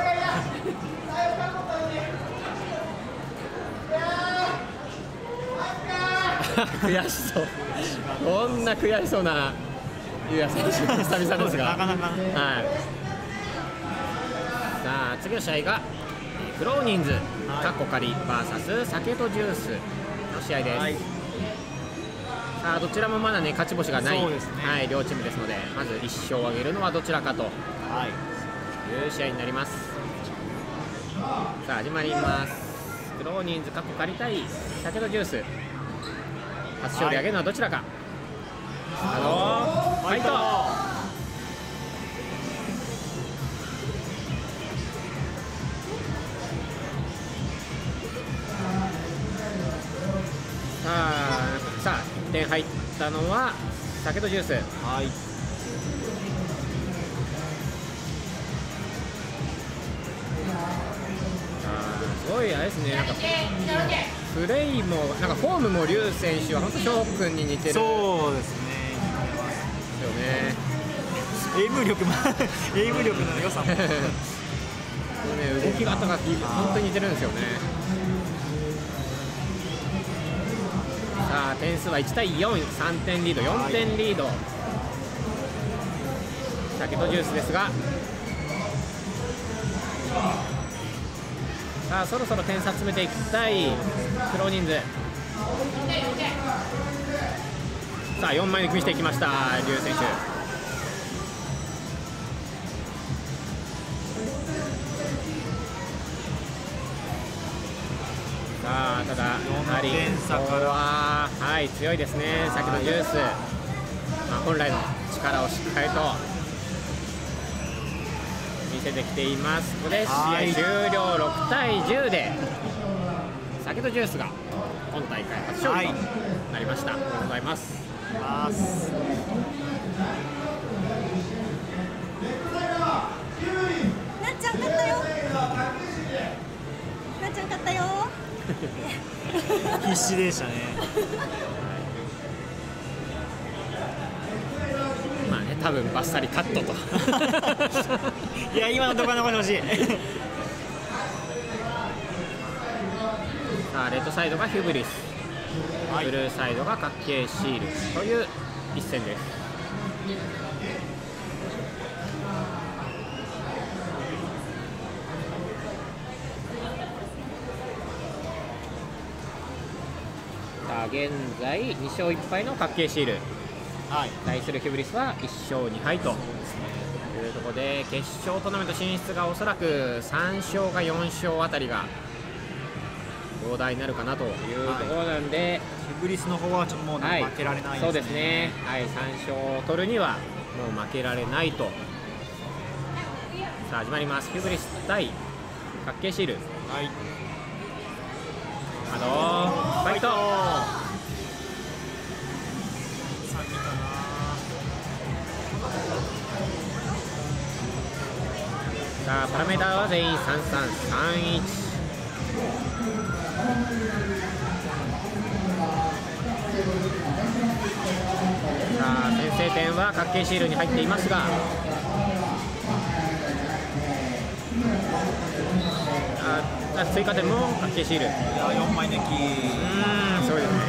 悔しそう。こんな悔しそうなユーヤ選手、久々ですが。なかなかねはい。さあ次の試合がえークローニンズ、カッコカリ VS 酒とジュースの試合です。はいさあどちらもまだね勝ち星がない、ねはい、両チームですのでまず1勝を挙げるのはどちらかとはいいう試合になりますさあ始まりますクローニンズカッコ借りたい酒とジュース初勝利挙げるのはどちらか、あのー、ファイト。さあさあ1点入ったのは酒とジュース。はい。すごいあれですね。なんかプレイもなんかフォームも劉選手は本当翔くんに似てる。んですよそうですねね。エイム力もエイム力の良さも。ね動き方が本当に似てるんですよね。さあ点数は1対43点リード4点リード。酒とジュースですがさあそろそろ点差詰めていきたいクローニンズさあ4枚抜きにしていきました劉選手。あただやはり4点差から。ここははい強いですね。先ほどジュース、まあ、本来の力をしっかりと見せてきています。ここで試合はい。終了6対10で先ほどジュースが今大会初勝利となりました、ありがとうございますます。なっちゃん勝ったよ。なっちゃん勝ったよ。必死でしたね多分バッサリカットと。いや今のところ残してほしい。さあレッドサイドがヒュブリス、はい。ブルーサイドが角形シール。という一戦です。さあ現在2勝1敗の角形シールはい。対するヒュブリスは1勝2敗というところで決勝トーナメント進出がおそらく3勝か4勝あたりが大台になるかなというところなんで、ヒブリスの方はちょっともうはい負けられないそうですね、はい、3勝を取るにはもう負けられないと。さあ始まります。ヒュブリス対角形シール。はい。あのー、ファイトさあパラメーターは全員3331さあ先制点は角形シールに入っていますが。ああ追加点も角形シール。いや4枚抜き。ーんすごいですね。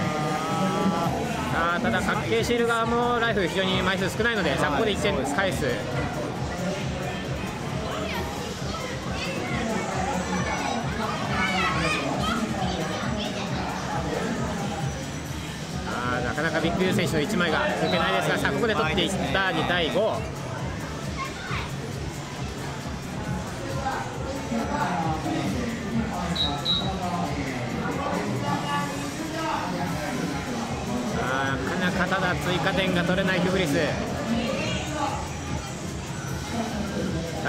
さあただ角形シール側もライフ非常に枚数少ないのでさあここで1点返すなかなかビッグユー選手の1枚が抜けないですがさあここで取っていった2対5なかなかただ追加点が取れないヒュブリス。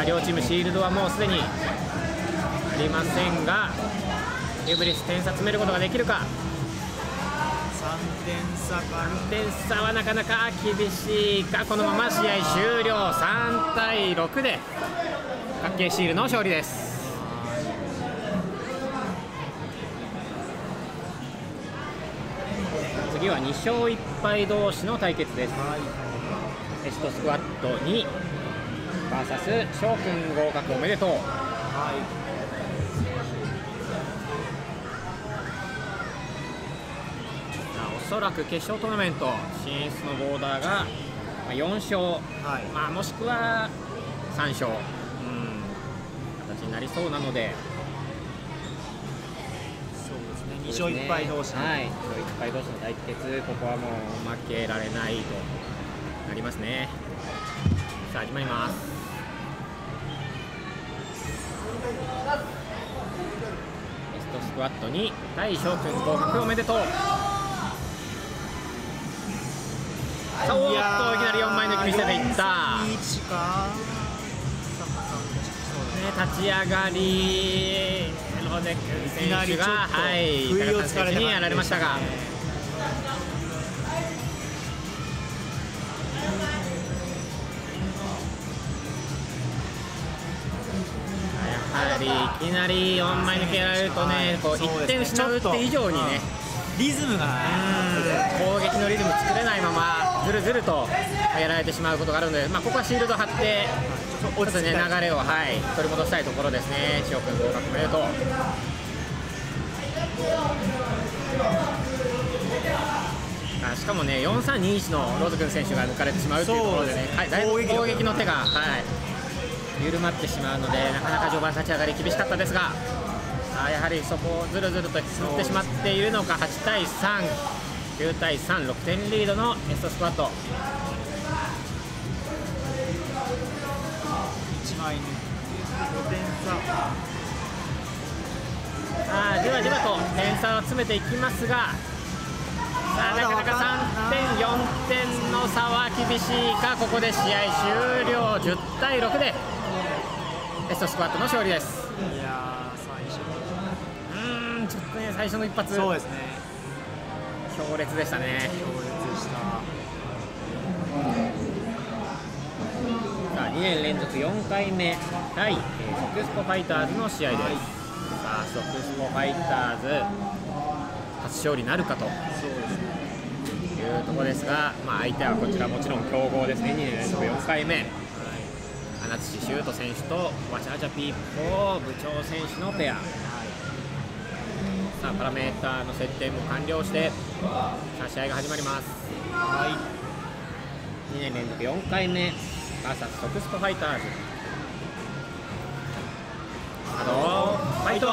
両チームシールドはもうすでにありませんがヒュブリス点差詰めることができるか。点差から点差はなかなか厳しいか。このまま試合終了。3対6で角形シールの勝利です。次は2勝1敗同士の対決です。エストスクワット2 VS 翔くん合格おめでとう。はい。そらく決勝トーナメント進出のボーダーがまあ4勝。はい。まあ、もしくは3勝、うん、形になりそうなので、そうですね。2勝1敗同士の。はい、2勝1敗同士の対決、ここはもう負けられないとなりますね。さあ、始まります。ベストスクワットに対翔くん合格おめでとう。おーっといきなり4枚抜き見せていった。1かね、立ち上がり、ロデク選手が、はい、高田選手にやられましたが、やはりいきなり4枚抜けやられるとね、こう1点失うって以上にね、リズムがうん攻撃のリズム作れないまま、ずるずるとやられてしまうことがあるので、まあ、ここはシールド張って、ちょっとね、流れを、はい、取り戻したいところですね、塩君、合格おめでとう。あしかもね、4321のローズ君選手が抜かれてしまうというところでね、はい、だいぶ攻撃力攻撃の手が、はい、緩まってしまうので、なかなか序盤立ち上がり厳しかったですが、あやはりそこをずるずると引きずってしまっているのか、8対3、9対3、6点リードのエストスクワット。1枚抜き5点差。さあじわじわと点差を詰めていきますがさあなかなか3点4点の差は厳しいか。ここで試合終了。10対6でベストスクワットの勝利です。いやー最初うーんちょっとね最初の一発。そうですね強烈でしたね。強烈でした。さあ2年連続4回目対、えーソクスポファイターズの試合です、さあソクスポファイターズ初勝利なるかと。いうところですが、まあ、相手はこちらもちろん強豪ですね。2年連続4回目。穴土シュート選手とワチャワチャピーポー部長選手のペアさあパラメーターの設定も完了してさあ試合が始まります。はい。2年連続4回目 VS ソクスポファイターズ。あとファイト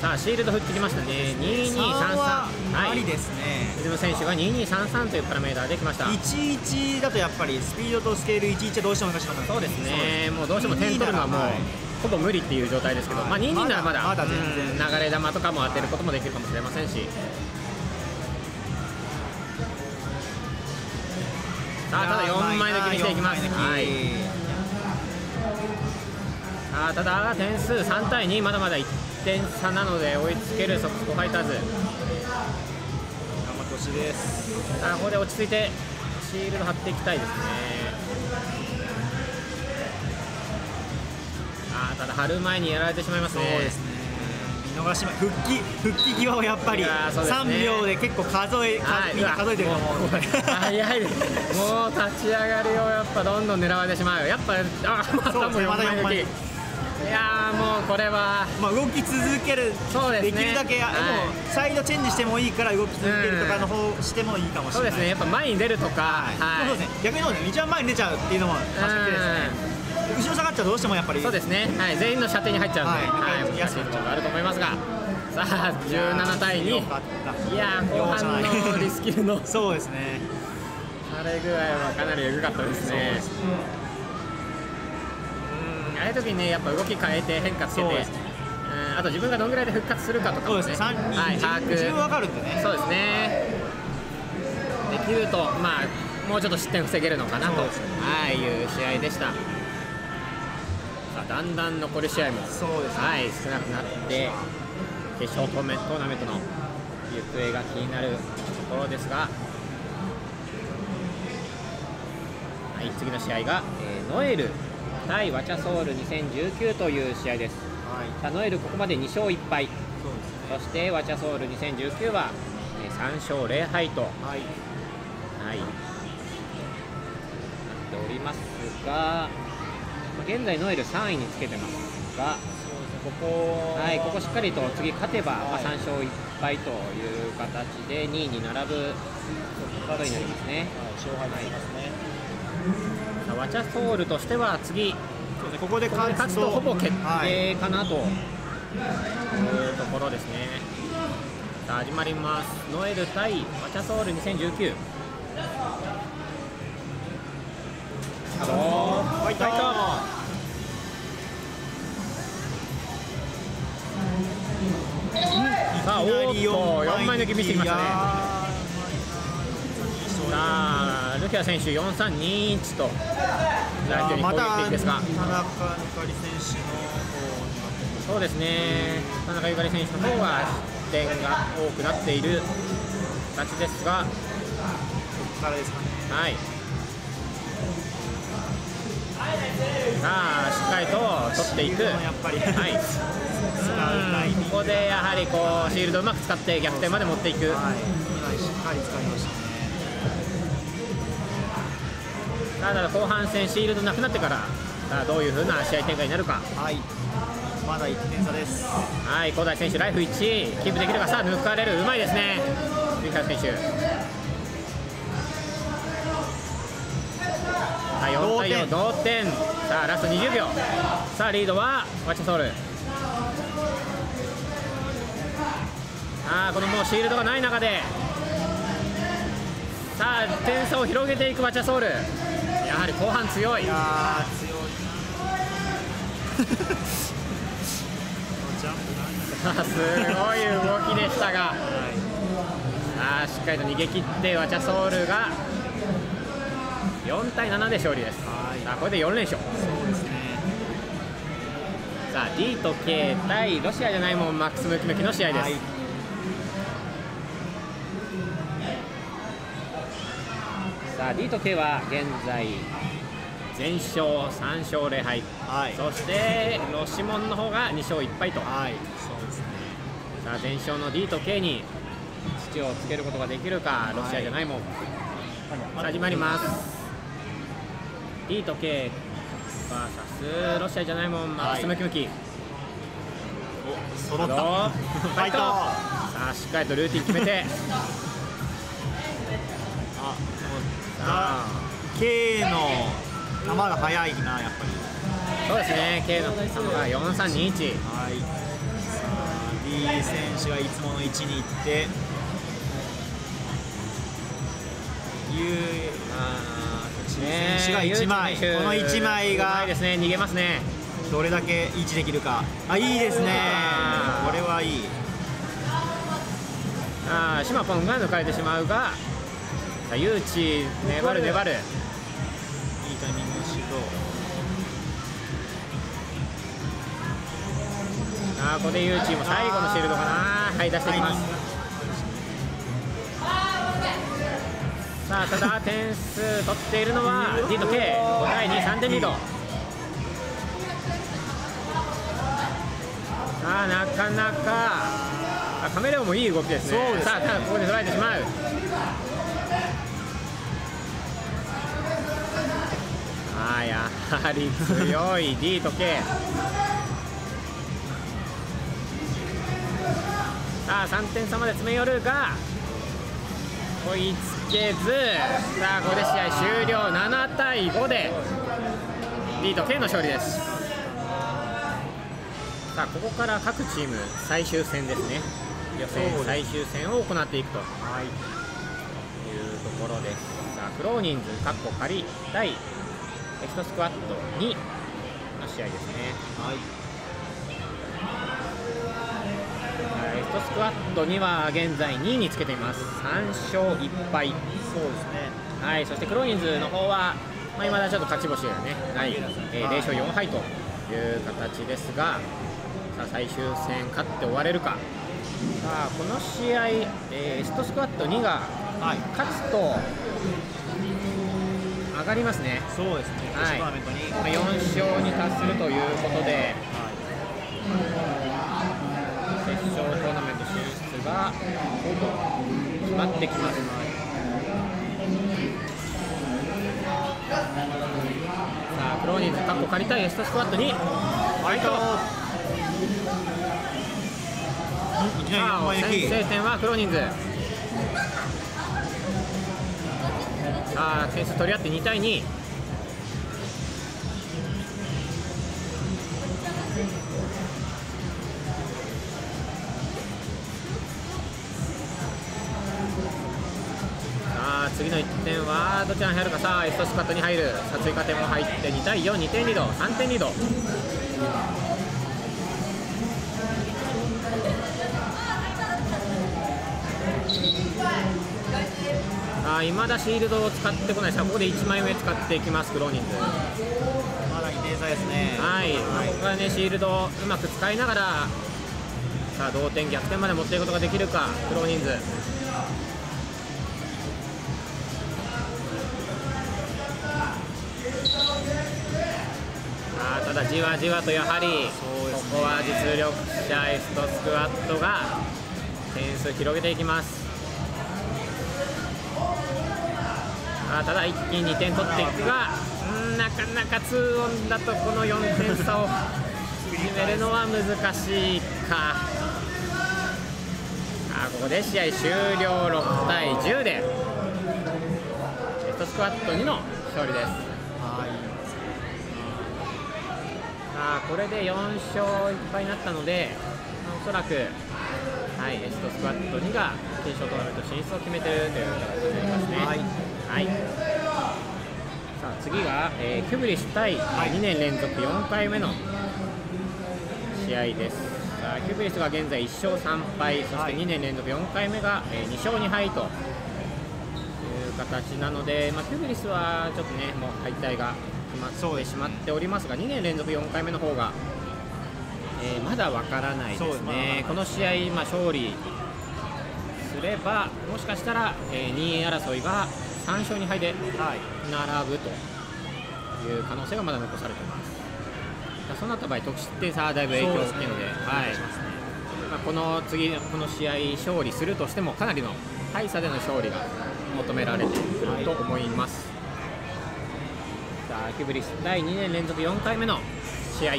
さあシールド振ってきましたね。2233 3ははい。ありですね、リズム選手が2233というパラメーターできました。11だとやっぱりスピードとスケール11はどうしても難しいと思いますそうですね。もうどうしても点取るのはもう、はい。ほぼ無理っていう状態ですけど、まあ、22ならまだまだ全然。うん流れ弾とかも当てることもできるかもしれませんし。さあただ4枚抜きにしていきます、はい、さあただ点数3対2まだまだ1点差なので追いつけるソックスコファイターズ。頑張ってほしいです。さあここで落ち着いてシールド張っていきたいですね。あーただ張る前にやられてしまいますね。そうですね。見逃しま復帰復帰際をやっぱりね。3秒で結構数え、はいみんな数えてると思うので早い。ですもう立ち上がりをやっぱどんどん狙われてしまう。やっぱあまたもそうですねまた4枚抜き四枚抜きいやーもうこれは。まあ動き続けるそうですね。きるだけ、はい。もうサイドチェンジしてもいいから動き続けるとかの方してもいいかもしれない。そうですね。やっぱ前に出るとか。はい。そうですね。逆にそうですね一番前に出ちゃうっていうのも確かにですね。後ろ下がっちゃうとどうしてもやっぱり。そうですね、はい、全員の射程に入っちゃうんで、はい。はい、難しいところがあると思いますが、さあ、17対2、よかった。いやー、後半のリスキルの。そうですね。され具合はかなりエグかったですね。うんああいう時にね、やっぱ動き変えて変化つけて、んあと自分がどんぐらいで復活するかとかもね、そうですね。3人、はい、自把分自分かるんでね。そうですね、できると、まあ、もうちょっと失点防げるのかなと、ね。はい、いう試合でした。さあだんだん残り試合もそうですね。はい、少なくなって決勝トーナメントトーナメントの行方が気になるところですが、はい、次の試合が、えーノエル対ワチャソール2019という試合です。はい。さあノエルここまで2勝1敗。そうですね。そしてワチャソール2019は、えー3勝0敗と、はい、はい。なっておりますが、まあ現在ノエル3位につけてますがここはい、ここしっかりと次勝てば、まあ、はい。3勝1敗という形で2位に並ぶことになりますね。勝敗になりますね。さあワチャソールとしては次、こここで勝つとほぼ決はい定かなというところですね。さあ始まります。ノエル対ワチャソール2019。スタートファイトファイトさあ、おーっと4枚抜き見せてきましたね。さあ、ルキア選手4321と、ライトに攻撃的ですが、田中ゆかり選手のそうですね、田中ゆかり選手の方が失点が多くなっている形ですが、ここからですかねはい。さあ、しっかりと取っていく。やっぱりはい。ここでやはりこうシールドをうまく使って逆転まで持っていく。はい今しっかり使いましたねただ後半戦シールドなくなってからさあどういう風な試合展開になるか。はい。まだ1点差です。はい小田井選手ライフ1キープできるか。さあ抜かれる。うまいですね。ルカ選手。さあ4対4同点。さあラスト20秒。さあリードはワチャソール。さあこのもうシールドがない中で。さあ点差を広げていくワチャソールやはり後半強い。いやー。強い。さ あすごい動きでしたが。あーしっかりと逃げ切ってワチャソールが4対7で勝利です。はい。さあこれで4連勝。そうですね。さあ D と K 対ロシアじゃないもん。マックスムキムキの試合です、はいさあ D と K は現在全勝3勝0敗、はい。そしてロシモンの方が2勝1敗と。さはい。そうですね。あ全勝の D と K に土をつけることができるかロシアじゃないもん、さあ始まります。D と K VS ロシアじゃないもん。マックスムキムキ、揃った。ファイト。さあしっかりとルーティン決めて。あ K の球が速いなやっぱり。そうですね。K の球が4321はい。さあ D 選手がいつもの位置に行って。いうあ選手が一枚。ユーチ選手。この一枚がいですね。逃げますね。どれだけ維持できるか。あいいですね。これはいい。あーシマポンが抜かれてしまうがさあユーチ粘る粘る。いいタイミングのシューあーここでユーチも最後のシールドかな。はい出していきます。さあただ点数取っているのは D と K5 対23点リード。さあなかなか。あカメレオンもいい動きですね。さあただここで取られてしまうあーやはり強い D と K さあ3点差まで詰め寄るが追いつけず。さあここで試合終了。7対5で D と K の勝利です。さあここから各チーム最終戦ですね。予選最終戦を行っていくと。はいころですさあクローニンズかっこ仮対エストスクワット2の試合ですね。はい。エストスクワットには現在2位につけています。3勝1敗そうですね。はい、そしてクローニンズの方は、まあ、未だちょっと勝ち星がねない、えー0勝4敗という形ですが、さあ最終戦勝って終われるか、さあこの試合、えーエストスクワット2がはい。勝つと上がりますね、そうですね。決はい。勝トーナメントに、まあ、4勝に達するということで、決勝トーナメント進出がほぼ決まってきます。さあクローニンズ、カッコ借りたいエストスクワットに、ファイト。いきなり4さあ枚抜き先制点はクローニンズ。あ点数取り合って2対2。さあ次の1点はどちらに入るか。さあエストスカットに入る。さあ追加点も入って2対42点リード3点リードああ未だシールドを使ってこないです。がここで1枚目使っていきますクローニンズまだ2点差ですね。はい、ここからねシールドをうまく使いながらさあ同点逆転まで持っていくことができるかクローニンズあーただじわじわとやはりここは実力者エストスクワットが点数広げていきますあーただ一気に2点取っていくがうんなかなか2オンだとこの4点差を決めるのは難しいか。あーここで試合終了6対10でエストスクワット2の勝利です。あこれで4勝1敗になったので、まあおそらく、はい、エストスクワット2が決勝トーナメント進出を決めているという形になりますね。はい。はい。さあ次が、えーキュブリス対2年連続4回目の試合です。さあキュブリスが現在1勝3敗そしてはい。2年連続4回目が、え2勝2敗という形なので、まあ、キュブリスはちょっとねもう敗退が決まってしまっておりますが2年連続4回目の方が、えーまだわからないですそうですまだわからないねこの試合、まあ、勝利すればもしかしたら、えー2位争いが3勝2敗ではい並ぶという可能性がまだ残されています。そうなった場合、得失点差はだいぶ影響大きいので、ですねはいまあ、この次、この試合、勝利するとしても、かなりの大差での勝利が求められてくると思います。さあ、キュブリス第2年連続4回目の試合。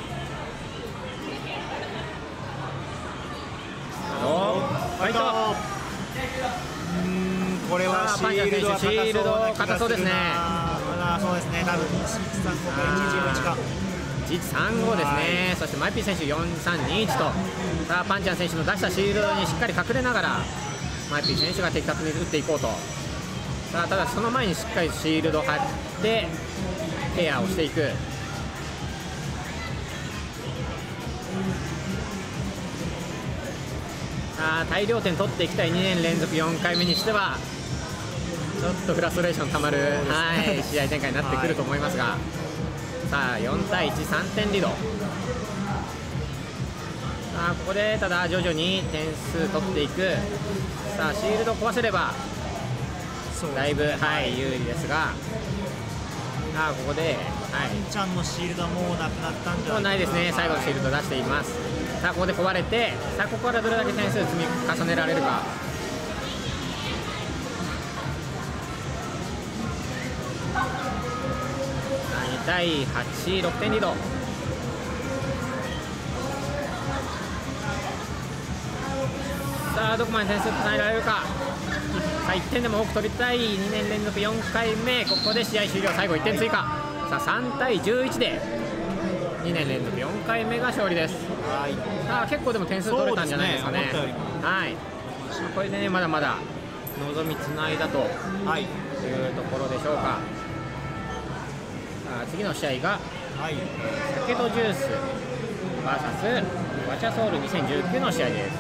おファイトうーんこれはシールドはパンチャー選手シールド硬硬そうですね。まだそうですね。多分135か111か1135ですね、そしてマイピー選手4321と、さあパンチャン選手の出したシールドにしっかり隠れながら、マイピー選手が的確に打っていこうと、さあただその前にしっかりシールド貼って、ケアをしていく。さあ大量点取っていきたい2年連続4回目にしてはちょっとフラストレーションたまる、はい、試合展開になってくると思いますが、さあ4対1、3点リード。さあここでただ徐々に点数取っていく、さあシールド壊せればだいぶ、はい、有利ですが、さあここで、はい、ちゃんのシールドはもうなくなったんじゃもうないですね、最後のシールド出しています。さあここで壊れて、さあここからどれだけ点数積み重ねられるか。さあ2対8、6点リード。さあどこまで点数つないられるか。さあ1点でも多く取りたい2年連続4回目、ここで試合終了、最後1点追加。さあ3対11で2年連続4回目が勝利です。はい。さあ結構でも点数取れたんじゃないですかね。ね。思はい。これでねまだまだ望みつないだと。い。うはいところでしょうか。さあ次の試合がはい。酒とジュース VS ワチャソウル2019の試合です。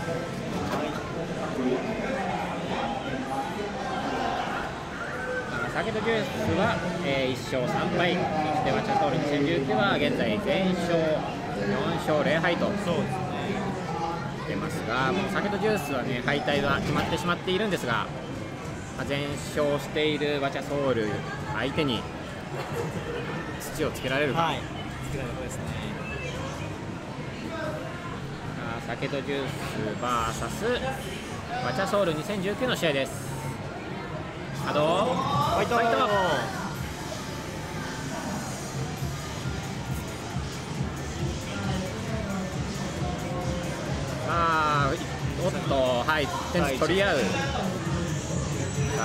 さあ酒とジュースは、えー1勝3敗、そしてワチャソウル2019は現在全勝4勝0敗とそうですね。出ますが、もう酒とジュースはね敗退は決まってしまっているんですが、まあ全勝しているワチャソウル相手に土をつけられるか、はい。つけたいとこですね。酒とジュース VS ワチャソウル2019の試合です。あどうファイトファイトあおっと、はい、点取り合う、さ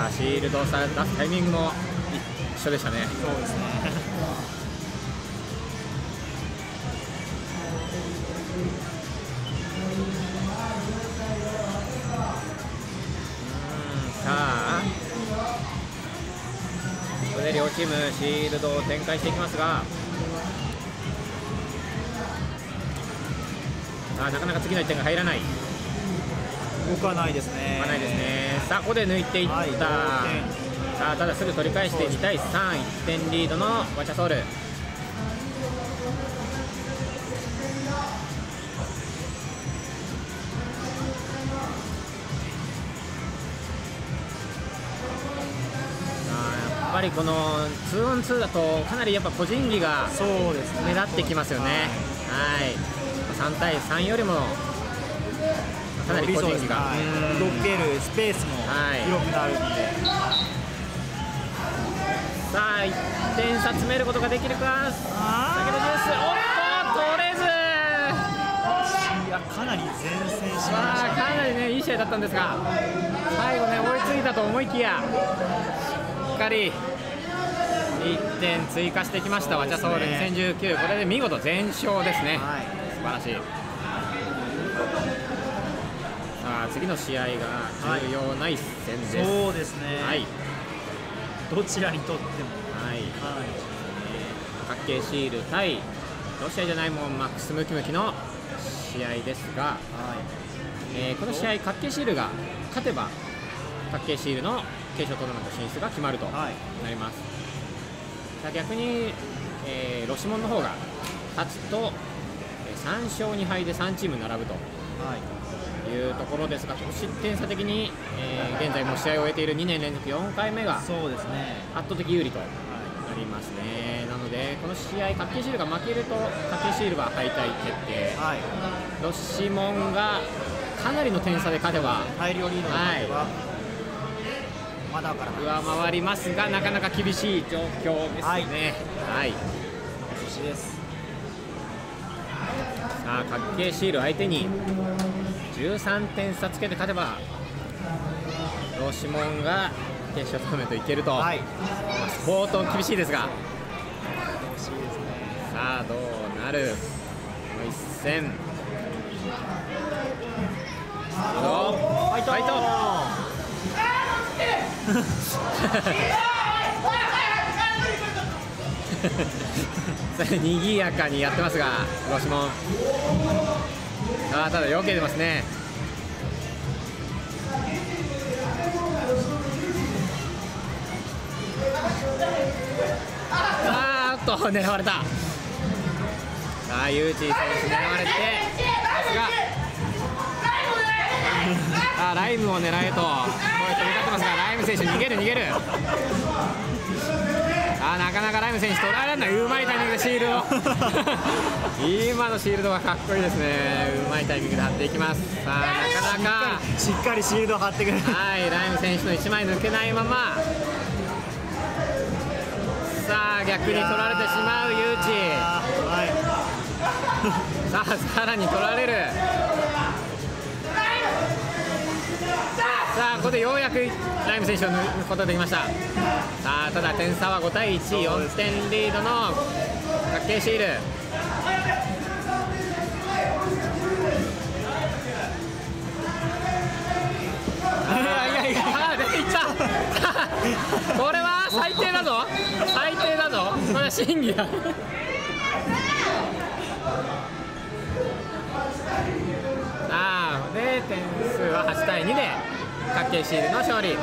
あシールドさ出すタイミングも一緒でしたね。そうですね。うんさあ、これで両チームシールドを展開していきますが、あなかなか次の1点が入らない、動かないですね。動かないですね、さあここで抜いていった、はいさあただすぐ取り返して2対3、1点リードのワチャソウル。やっぱりこの 2on2 だとかなりやっぱ個人技がそうですね。目立ってきますよね。はい。3対3よりもかなり個人技が。動けるスペースもはい。広くなるんで、さあ1点差詰めることができるか？おっと取れず。い。やかなり前線しましたまあかなりねいい試合だったんですが最後ね追いついたと思いきやしっかり1点追加してきました。ワチャソウル2019これで見事全勝ですね。はい。素晴らしい。さあ次の試合が重要な一戦です。そうですね、はい、どちらにとっても。はい、かなり角形シール対ロシアじゃないもんマックスムキムキの試合ですが、えーこの試合角形シールが勝てば角形シールの決勝トーナメント進出が決まるとなはい。ります、さあ逆に、えーロシモンの方が勝つと、えー3勝2敗で3チーム並ぶと。はい。いうところですが得失点差的に、えー現在もう試合を終えている2年連続4回目がそうですね。圧倒的有利とはなりますね。なのでこの試合角形シールが負けると角形シールは敗退決定。いはい。ロシモンがかなりの点差で勝てば大量リードの場合はまだわから上回りますがなかなか厳しい状況ですね。はい。はい、年ですさあ角形シール相手に13点差つけて勝てばロシモンが決勝トーナメントいけると、はい。まあ相当厳しいですが。惜しいですね。さあどうなる？この一戦。どうぞファイト。ファイト にぎやかにやってますがロシモンあーただ避けてますね。あーっと狙われた。さあユーチー選手狙われてさすが。あーライムを狙えと。声飛び交ってますがライム選手逃げる逃げるあーなかなかライム選手捉えられない。うまいタイミングでシールド 今のシールドはかっこいいですね。うまいタイミングで貼っていきます。さあなかなか。しっかりシールドを貼ってくるはいライム選手の1枚抜けないまま。さあ逆に取られてしまうユーチ。はい。さあさらに取られるここでようやくライム選手を抜くことができました。さあただ点差は5対14点リードの角形シール。いやいやいやあー出ていったこれは最低だぞ最低だぞこれは審議ださあで点数は8対2で角形シールの勝利。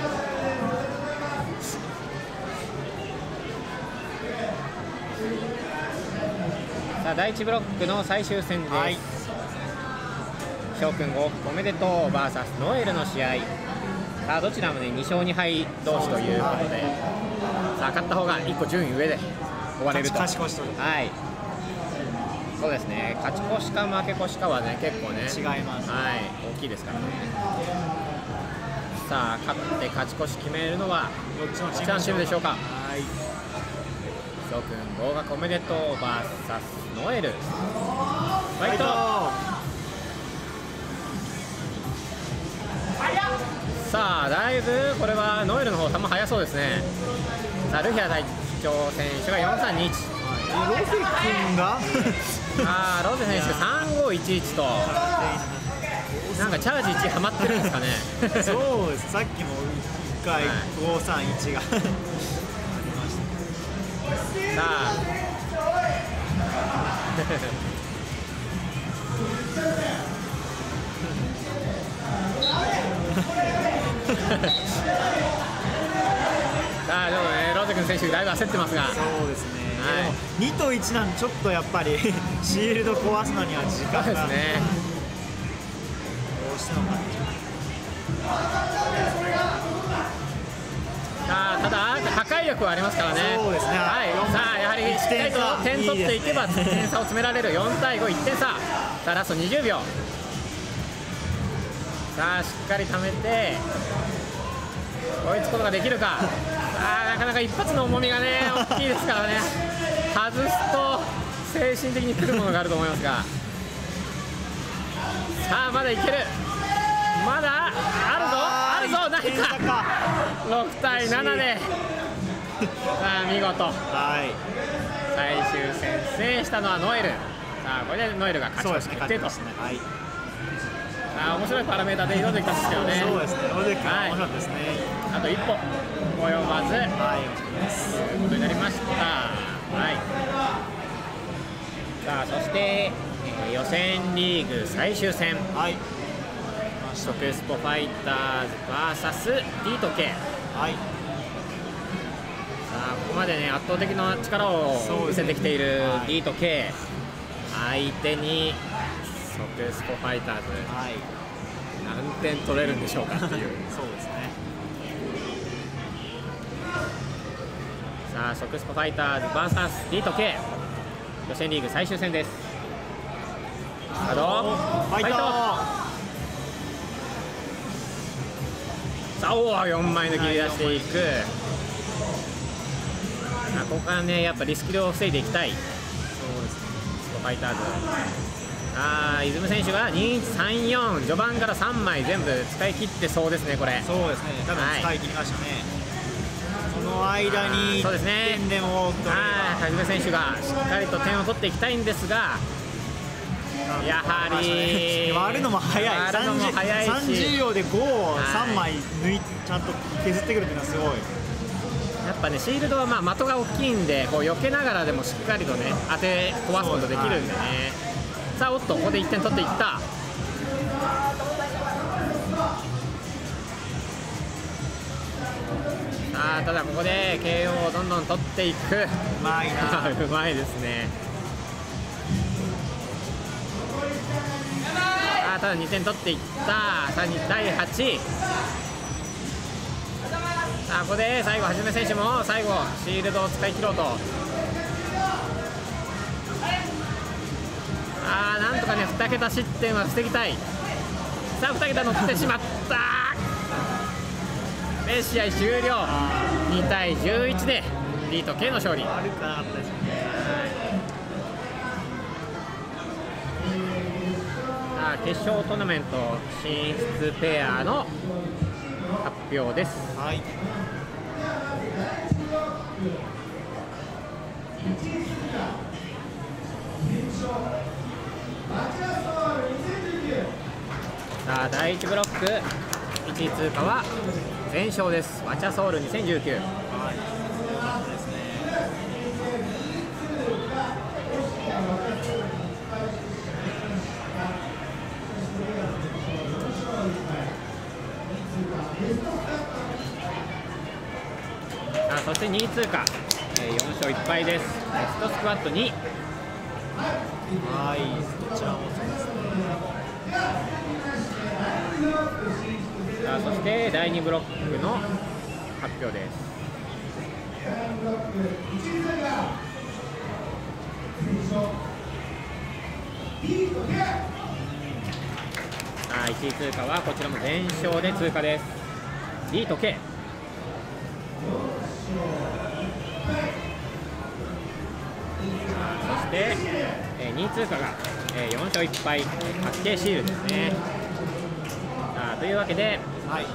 さあ第1ブロックの最終戦です、はい。翔くんおおめでとう VS ノエルの試合。さあどちらもね2勝2敗同士ということで。さあ勝った方が1個順位上で終われると。勝ち越しとはい。そうですね。勝ち越しか負け越しかはね結構ね。違います。はい。大きいですからねさあ勝って勝ち越し決めるのはどっちのチームでしょうか？はい。翔くん合格おめでとう VS ノエル。フファイト。さあだいぶこれはノエルの方球速そうですね。さあルヒア隊長選手が4321ロゼ君が？あーロゼ選手が3511となんかチャージ1ハマってるんですかね。そうです。さっきも1回はい531が。ありましさあさあでもねロゼ君選手だいぶ焦ってますが。たそうですね、はい。でも2と1なんでちょっとやっぱりシールド壊すのには時間が。ですねしてもかさあただ破壊力はありますからね。そうですね。はい、さあやはりしっかりと点取っていけば点差を詰められる4対51点差さあラスト20秒。さあしっかり貯めて追いつくことができるか。あーなかなか一発の重みがね大きいですからね。外すと精神的にくるものがあると思いますがさあまだいける。まだあるぞ。あるぞ。何かか6対7で。さあ見事。はい。最終戦制したのはノエル。さあこれでノエルが勝ち越し決定と。はい。さあ面白いパラメータで挑んできたんですけどね。そうですね。ロゼ君はい。面白かったですね。あと一歩及ばず。とはい、お疲れ様です。いうことになりました。はい。さあそして、えー予選リーグ最終戦。はい。ショクスポファイターズ VS ディート K はい。さあここまでね圧倒的な力を見せてきているはい。D と K、相手にショクスポファイターズ。はい。何点取れるんでしょうかっていう。そうですね。さあショクスポファイターズ VS D と K 予選リーグ最終戦ですスタートファイトさあおー4枚抜きで出していく、ここからねやっぱリスキルを防いでいきたいそうですねファイターズあー泉選手が2134序盤から3枚全部使い切ってそうですねこれ。そうですね。多分はい。使い切りましたね、その間にそうですね。1点でも多く取れれば。はい。はじめ選手がしっかりと点を取っていきたいんですがやはり。割るのも早い割るのも早い。し 30, 秒で5をはい3枚抜いちゃんと削ってくるっていうのはすごい。やっぱねシールドはまあ的が大きいんでこう避けながらでもしっかりとね当て壊すことできるんでね。さあおっとここで1点取っていった。さあただここで KO をどんどん取っていく。うまいな。うまいですねあただ2点取っていった。さあに第8さあここで最後はじめ選手も最後シールドを使い切ろうと。あーなんとかね2桁失点は防ぎたい。さあ2桁乗ってしまった。で試合終了。2対11で D と K の勝利。決勝トーナメント進出ペアの発表です。はい。さあ第1ブロック1位通過は全勝です。ワチャソウル2019はいよかったですねさあそして2位通過、えー4勝1敗です。ベストスクワット2はいこちらもそうですねさあそして第2ブロックの発表です。さあ1位通過はこちらも全勝で通過です。D と K そして、えー2位通過が、えー4勝1敗確定シールですね。さあというわけではい。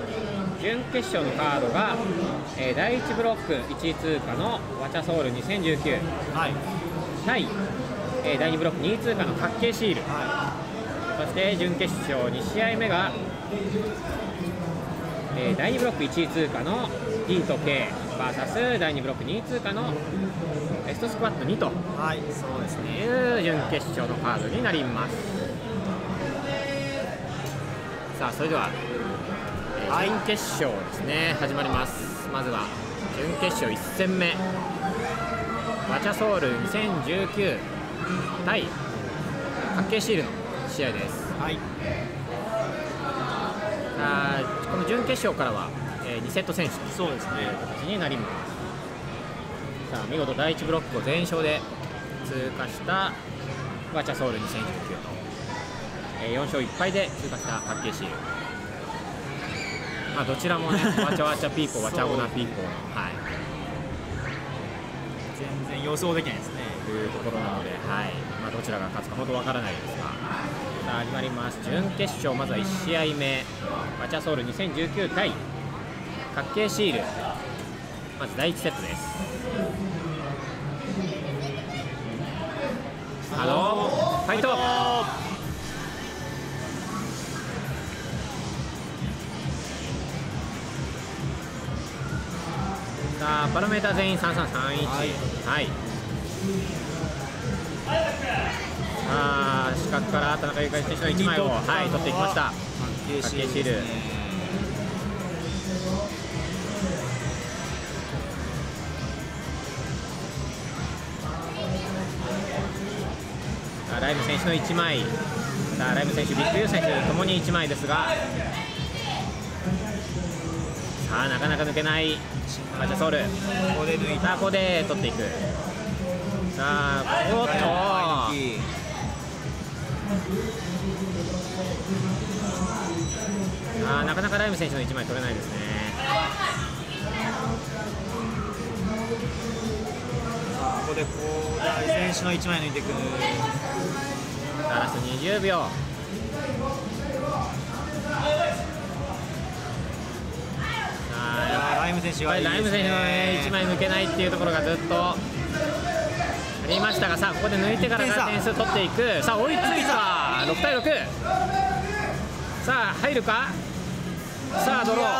準決勝のカードが、えー第1ブロック1位通過のワチャソウル2019はい。対、えー第2ブロック2位通過の確定シール。はそして準決勝2試合目が、えー第2ブロック1位通過の D と KVS 第2ブロック2位通過のベストスクワット2と。いはいそうですね。準決勝のカードになります。さあそれでは、えーはい。準決勝ですね。始まります。まずは準決勝1戦目。ワチャソウル2019対角形シールの試合です。はい。さあこの準決勝からは、え2セット選手と。そうですね。いう形になります。さあ見事第1ブロックを全勝で通過したワチャソウル2019と、えー4勝1敗で通過した角形シー。ルまあどちらもねワチャワチャピーポーワチャゴナピーポーのはい。全然予想できないですね。というところなので、はい。まあ、どちらが勝つか本当わからないですが、さあ始まります、準決勝、まずは1試合目、ワチャソウル2019対角形シール、まず第1セットです。あのファイト。さあパラメータ全員3331はい。はい角から田中優香選手の1枚を、はい、取っていきました。関係シールライム選手の1枚。さあライム選手ビッグユー選手ともに1枚ですが。さあなかなか抜けない。マチャソール。ここで取っていく。さあおっとあーなかなかライム選手の1枚取れないですね。ここで高大選手の1枚抜いていくさあラスト20秒。ライム選手やっぱがいいね。りライム選手のね1枚抜けないっていうところがずっとありましたがさあここで抜いてからが点数取っていく。さあ追いついた。6対6さあ入るか？さあドロー。さ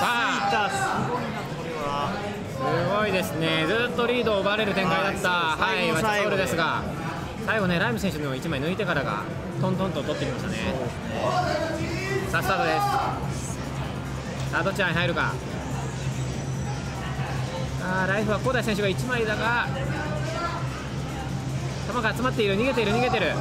あたすごいなこれはすごいですね、ずっとリードを奪われる展開だった、ははいワチソールですが、最後ね、ライム選手の1枚抜いてからが、トントンと取ってきましたね。さあ、スタートです。さあ、どちらに入るか？あーライフは高台選手が1枚だが、球が集まっている、逃げている、逃げてる。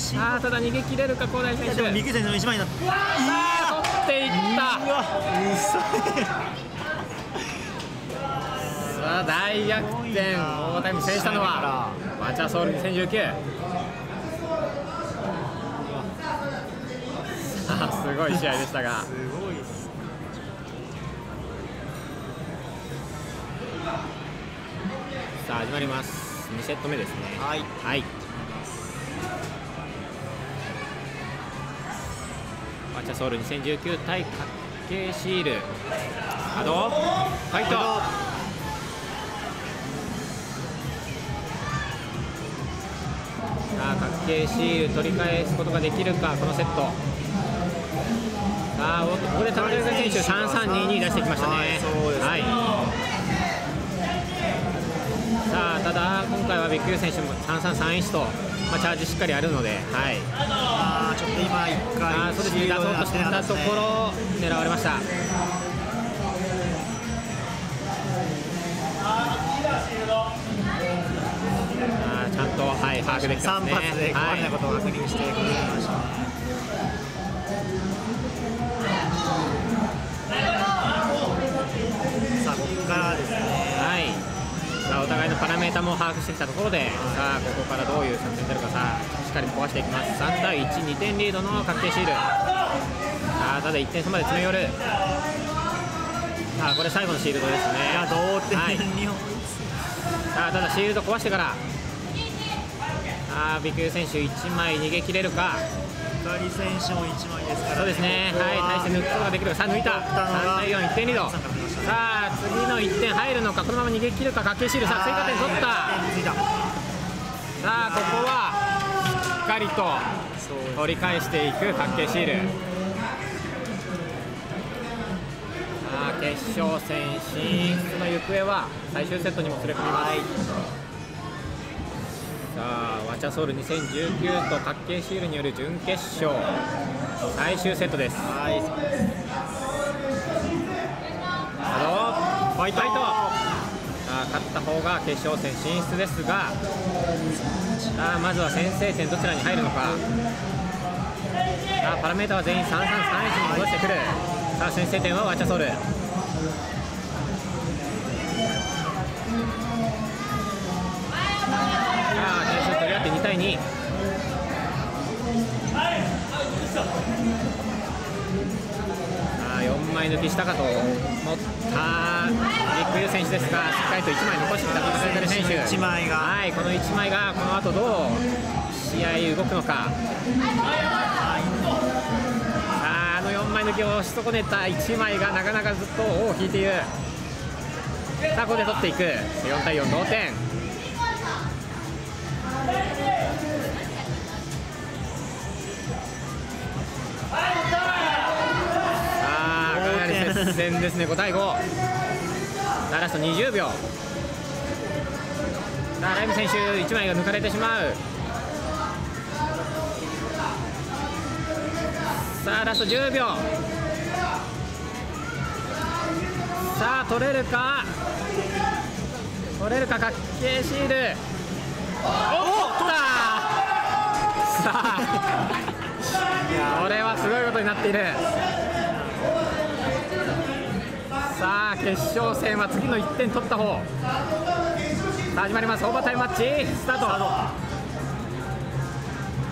このシーンあーただ逃げ切れるか、高台選手。でもビッグ選手の1枚になったさあ、取っていった。うわうさあ大逆転、オーバータイム制したのはマチャソール2019。さあすごい試合でしたがそ、すごいですさあ始まります。2セット目ですね。はいはい。マチャソール2019対角形シール。アドファイト。さあ角形シール取り返すことができるかこのセット。さあここで田中選手3322出してきましたね。はいさあただ今回はビッグユー選手も3331と、まあ、チャージしっかりあるのではい。あーちょっと今1出そうとしてたところ狙われました。ちゃんとはい把握できてま3すね。発で壊れないことを確認してくれ互いのパラメータも把握してきたところで、さあここからどういう作戦になるかさあ、しっかり壊していきます。3対1、2点リードの確定シール。さあただ1点差まで詰め寄る。さあこれ最後のシールドですね。同点はい、さあただシールド壊してから。さあビッグユー選手1枚逃げ切れるか。つかり選手も1枚ですからそうですね。はい、対して抜くことができるか。さあ抜いた。3対4、1点リード。さあ次の1点入るのか、このまま逃げ切るか、確定シール。さあ追加点取った。さあここはしっかりと取り返していく角形シールさあ決勝戦進出の行方は最終セットにも連れ込みます、さあワチャソール2019と角形シールによる準決勝。最終セットです。はいファイトあ勝った方が決勝戦進出ですがあまずは先制点どちらに入るのか。あパラメータは全員3331に戻してくる。さあ先制点はワチャソル。点数取り合って2対2 4枚抜きしたかと思ったビッグユー選手ですがしっかりと1枚残してきた田中選手。一枚がはいこの1枚がこの後どう試合動くのか。さああの4枚抜きを押し損ねた1枚がなかなかずっと尾を引いている。さあここで取っていく。4対4同点。さあ戦ですね。5対5ラスト20秒。あライム選手1枚が抜かれてしまう。さあラスト10秒。さあ取れるか。取れるか角形シール。おっ取ったさあこれはすごいことになっている。さあ決勝戦は次の1点取った方。さあ始まります。オーバータイムマッチ。スタート。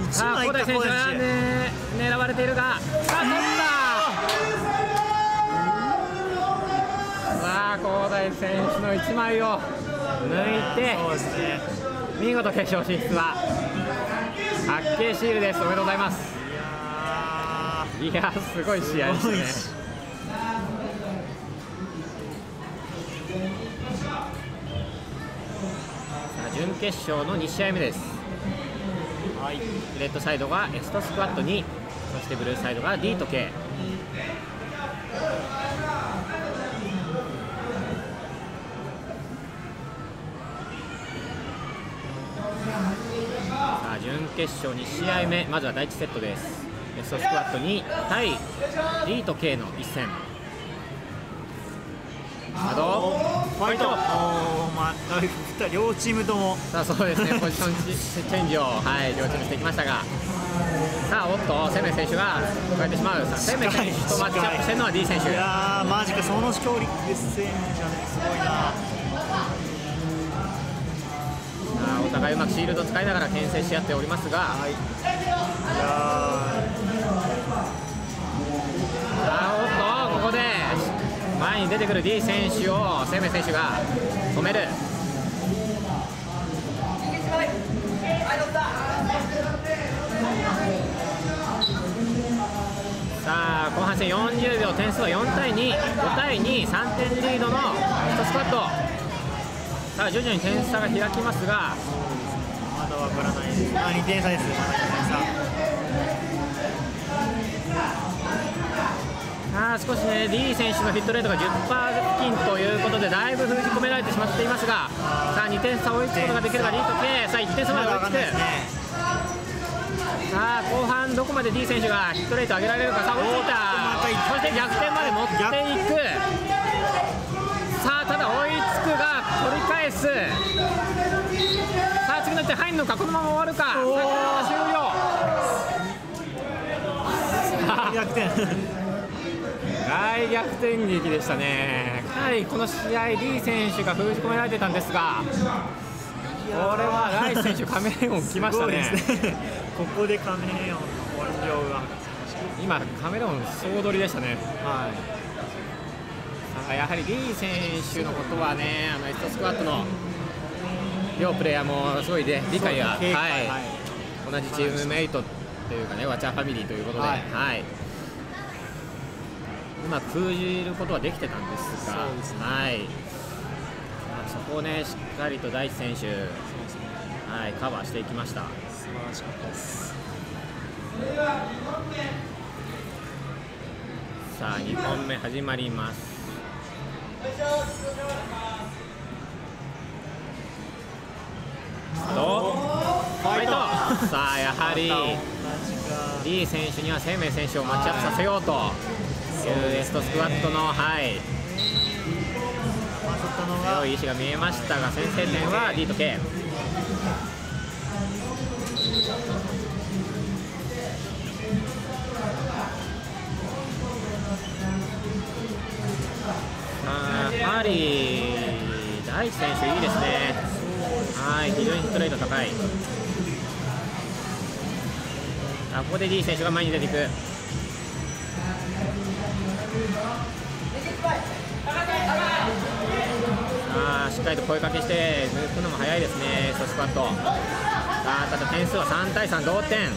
一さあ小田選手が、ね、狙われているがさあ取った。さあ高大選手の1枚を抜いてね。見事決勝進出は八景シールです。おめでとうございます。いやすごい試合ーですね準決勝の2試合目です。はい。レッドサイドがエストスクワット2そしてブルーサイドが D と K さあ準決勝2試合目まずは第1セットです。エストスクワット2対 D と K の一戦さあどうファイト。おーまあ両チームとも。さあそうですね、ポジションチチェンジを、はい、両チームしてきましたが、さあ、おっと、セメ選手が加えてしまう、さあセメ選手とマッチアップしてるのは D 選手、いやーマジかその勝利です選手はねすごいな。お互いうまくシールド使いながら牽制し合っておりますが、はい。いや前に出てくる D 選手をセメ選手が止める。さあ後半戦40秒点数は4対25対23点リードのヒットスクワット。さあ徐々に点差が開きますが。まだわからない。ですあ2点差です。あー少しね D 選手のヒットレートが10%付近ということでだいぶ封じ込められてしまっていますがさあ2点差追いつくことができれば D と K さあ1点差まで追いつくさあ後半どこまで D 選手がヒットレート上げられるか。さあ追いついた。そして逆転まで持っていく。さあただ追いつくが取り返す。さあ次の1点入るのかこのまま終わるか。さあ終了。逆転大逆転劇でしたね。かなりこの試合 D 選手が封じ込められてたんですがこれはライス選手カメレオン来ましたね。ね。ここでカメレオンの本領が。今カメレオン総取りでしたね。はい。やはり D 選手のことはねあのエストスクワットの両プレイヤーもすごいね理解が、はい。はい。同じチームメイトというかねワチャーファミリーということで、ははい。いうまく封じることはできてたんですがね。はい。まあ、そこをねしっかりと大地選手、ね。はい、カバーしていきました。素晴らしかったです。さあ2本目始まります。どう？ファイト。さあやはり D 選手には生命選手をマッチアップさせようというエストスクワットのはい。強い意志が見えましたが先制点は D と K やはり大地選手いいですね。はい非常にヒットレート高い。あここで D 選手が前に出ていくあーしっかりと声かけして抜くのも早いですねソスクワットあーただ点数は3対3同点。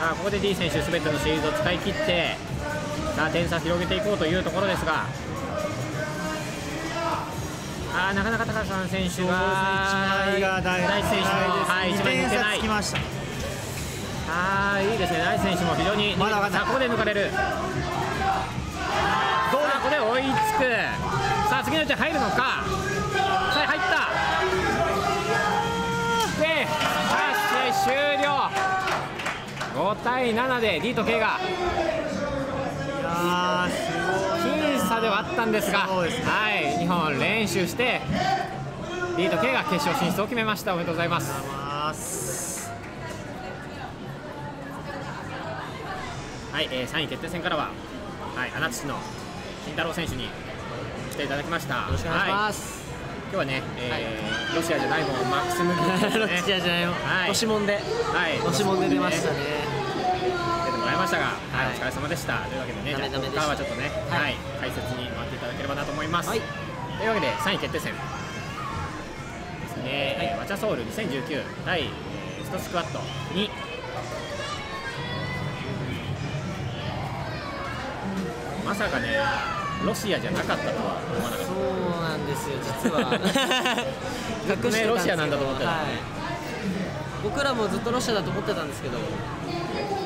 さあここで D 選手すべてのシールドを使い切ってさあ点差広げていこうというところですが。あーなかなか高橋さん選手が大大地選手の、はい、抜けないあーいいですね、大地選手も非常に、まだわかんないさあここで抜かれる、さあここで追しく。さあ次のうち入るのか。さあ入った。でさあ試合終了。5対7で D と K が。僅差ではあったんですがそうですね。はい、2本練習して D と K が決勝進出を決めました。おめでとうございますはい、えー、3位決定戦からは、はい、穴土の金太郎選手に来ていただきました。よよろしくお願いします。今日はね、えーロシアじゃないもんマックスムギー ロシアじゃないよ。はい押しもんで。はい、押しもんで出ましたね。出てもらいましたが、はい、はいお疲れ様でした。というわけでね、ダメダメじゃあはちょっとね、は、はいい解説に回っていただければなと思います。はいというわけで3位決定戦ですね、えーワチャソウル2019対、えーストスクワット2。まさかね、ロシアじゃなかったとは思わなかった。そうなんですよ。実は 隠して。ロシアなんだと思ってたはい。僕らもずっとロシアだと思ってたんですけど、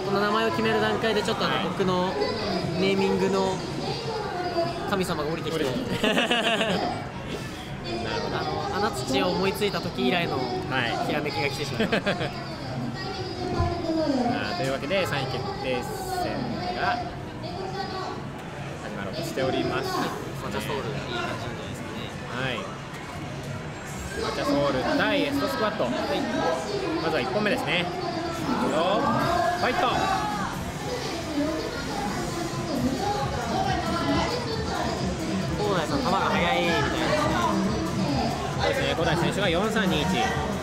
この名前を決める段階でちょっとあの、はい僕のネーミングの神様が降りてきて。あの穴土を思いついた時以来のはいひらめきが来てしまいました。あーというわけで3位決定戦がしております。マチャソウルがいい感じなんじゃないですかね。はい。マチャソール対エストスクワット。まずは1本目ですね。どうぞファイト。高内さん球が速いみたいですね。そうですね。小田井選手が4321。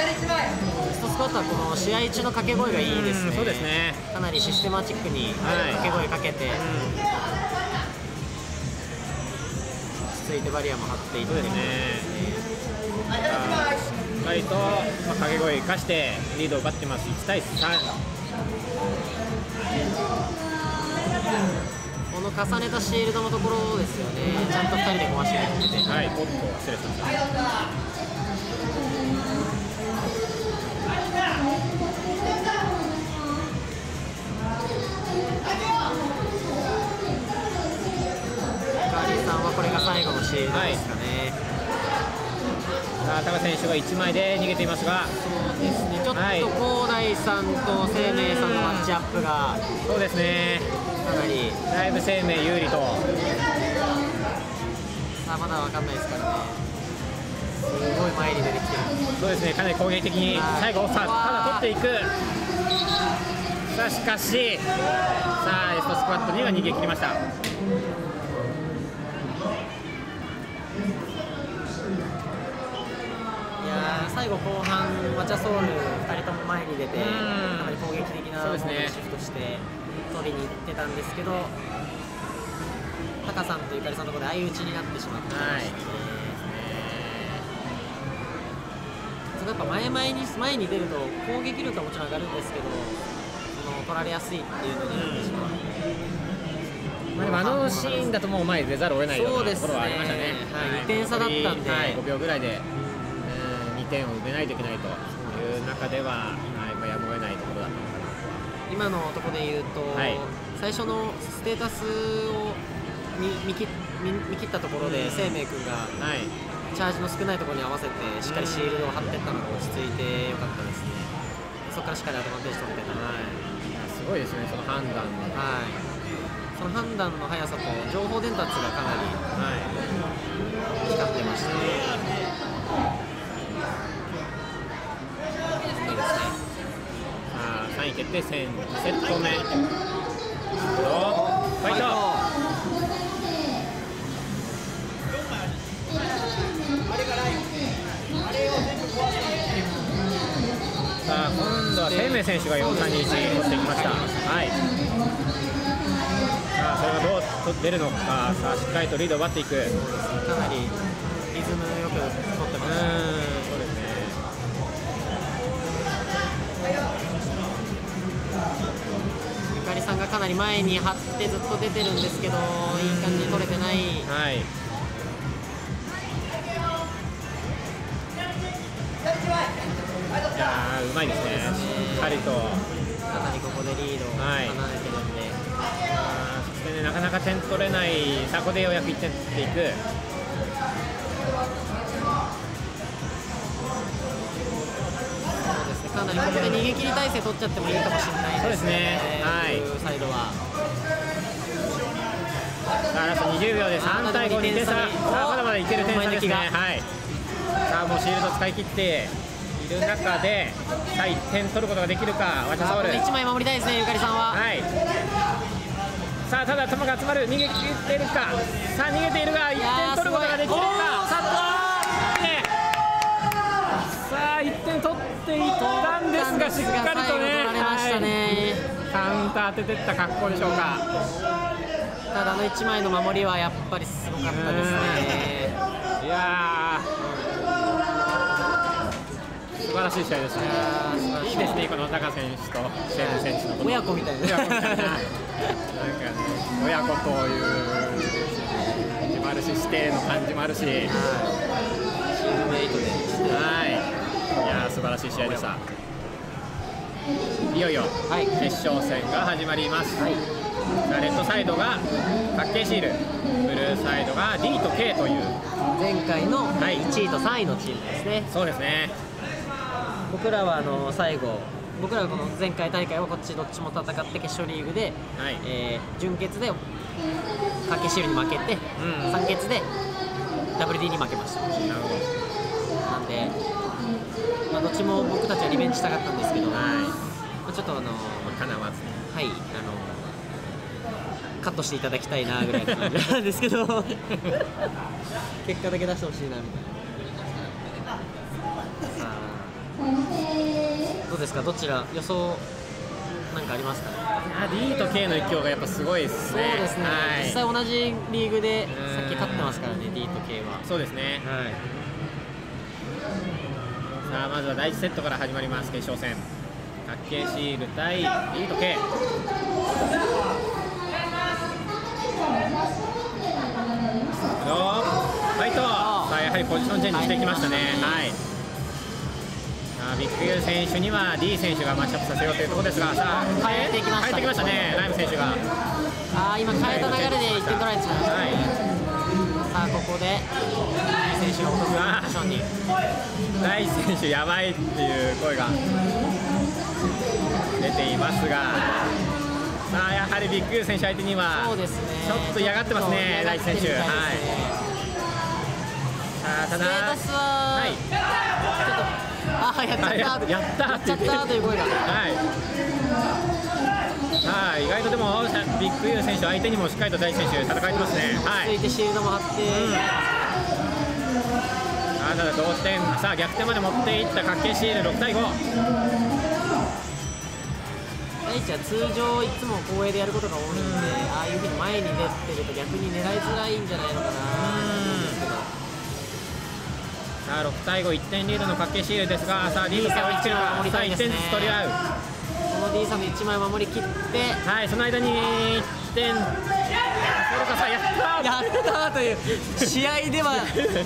ストスクワットはこの試合中の掛け声がいいですね。うんそうですね。かなりシステマチックにはい掛け声かけて、う落ち着いてバリアも張っていってそうですねしっかりと、まあ、掛け声を生かしてリードを奪ってます。1対3。この重ねたシールドのところですよね。ちゃんと2人で壊していってて。はい。おっと失礼しました。が最後のシールドですかね。さあ高選手が1枚で逃げていますが、そうですね。ちょっと高大さんと生命さんのマッチアップがそうですね。かなりだいぶ生命有利と。さあまだわかんないですからね。すごい前に出てきてる。そうですね、かなり攻撃的に最後、さあただ取っていく、さあしかし、さあエストスクワットには逃げ切りました。最後後半マチャソール2人とも前に出てうん。かなり攻撃的なシフトして取りに行ってたんですけどタカさんとゆかりさんのところで相打ちになってしまってまはい。して、そこやっぱ前々に前に出ると攻撃力はもちろん上がるんですけどその取られやすいっていうのになってしまう、まあ、でもあのシーンだともう前に出ざるを得ないようなところはありましたね。ね。はい二点差だったんで。はい、5秒ぐらいで、うん、2点を埋めないといけないという中では、はいまあ、やむを得ないところだったのかな。今のところで言うと、はい。最初のステータスを見見切ったところで、うん。生命君がはい。チャージの少ないところに合わせてしっかりシールドを貼っていったのが落ち着いてよかったですね。そこからしっかりアドバンテージ取ってたので、はい。すごいですね、その判断が。はい、その判断の速さと情報伝達がかなりはい。光ってましたねさあ3位決定戦2セット目。どう？ファイトさあ今度は生命選手が4321取ってきました。はい。さあそれがどう出るのか。さあしっかりとリードを奪っていく。かなりリズムよく取ってましたそうですさんがかなり前に張ってずっと出てるんですけどいい感じに取れてない、はい、いやうまいですね、しっかりと。かなりここでリードを離れてるんで、はい、そしてねなかなか点取れないさここでようやく1点取っていく。なりここで逃げ切り体勢取っちゃってもいいかもしれないですね。そうですね。はい。サイドは。ラスト20秒で3対5、2点差、さあまだまだいける点差ですね、はい、さあもうシールド使い切っている中で、さあ1点取ることができるか、ワチャソウル。1枚守りたいですねゆかりさんは。はい。さあただ球が集まる逃げ切っているか。さあ逃げているが1点取ることができるか。さあ取ってさあ1点取っていったがしっかりとねね、はい。カウンター当ててった格好でしょうか。ただあの1枚の守りはやっぱりすごかったですね。いやー。素晴らしい試合でしたね。いいいいですねこの高選手と西武選手の親子みたいな。ななんかね親子という感じもあるし師弟の感じもあるし。はい。チームメイトでいやー素晴らしい試合でしたいよいよはい。決勝戦が始まります、はい。レッドサイドが角形シールブルーサイドが D と K という。前回のはい。1位と3位のチームですね。そうですね。僕らはあの最後僕らはこの前回大会はこっちどっちも戦って決勝リーグで、はい。えー準決で掛けシールに負けて、ん。3決で WD に負けました。なるほど。なんで、まあ、どっちも僕たちはリベンジしたかったんですけど、まはい。あ、ちょっとあのかなわずはいあのカットしていただきたいなぐらいの感じなんですけど。結果だけ出してほしいなみたいな。どうですか？どちら予想なんかありますか？D と K の一強がやっぱすごいですね。そうですね、はい、実際同じリーグでうんさっき勝ってますからね D と K は。そうですね。はいさあまずは第1セットから始まります。決勝戦。角形シール対 D と K ファイト。さあやはりポジションチェンジしてきましたね。はい。さあビッグユー選手には D 選手がマッチアップさせようというところですがさあ変えてきました変えてきましたねライム選手が。あー今変えた流れで1点取られてしまいました、はい。さあここで選手が落とすポジションに。大選手やばいっていう声が出ていますが。さあやはりビッグユー選手相手にはちょっと嫌がってますね大地選手。嫌がってるみたいさあただは、はい。ちょっとあーやっちゃった。はいやったやっちゃったという声が。はい。さあ意外とでもビッグユー選手相手にもしっかりと大地選手戦えてますね。はい。ついてシールドも張って、あただ同点。さあ逆転まで持っていった角形シール。6対5大地は通常いつも後衛でやることが多いんで、ああいうふうに前に出てると逆に狙いづらいんじゃないのかな。さあ6対5、1点リードの角形シールですが、さあ D と K 追いつけるか、さあ1点ずつ取り合う、この D さんの1枚守り切って。はい、その間に1点、やったー。やったーという試合では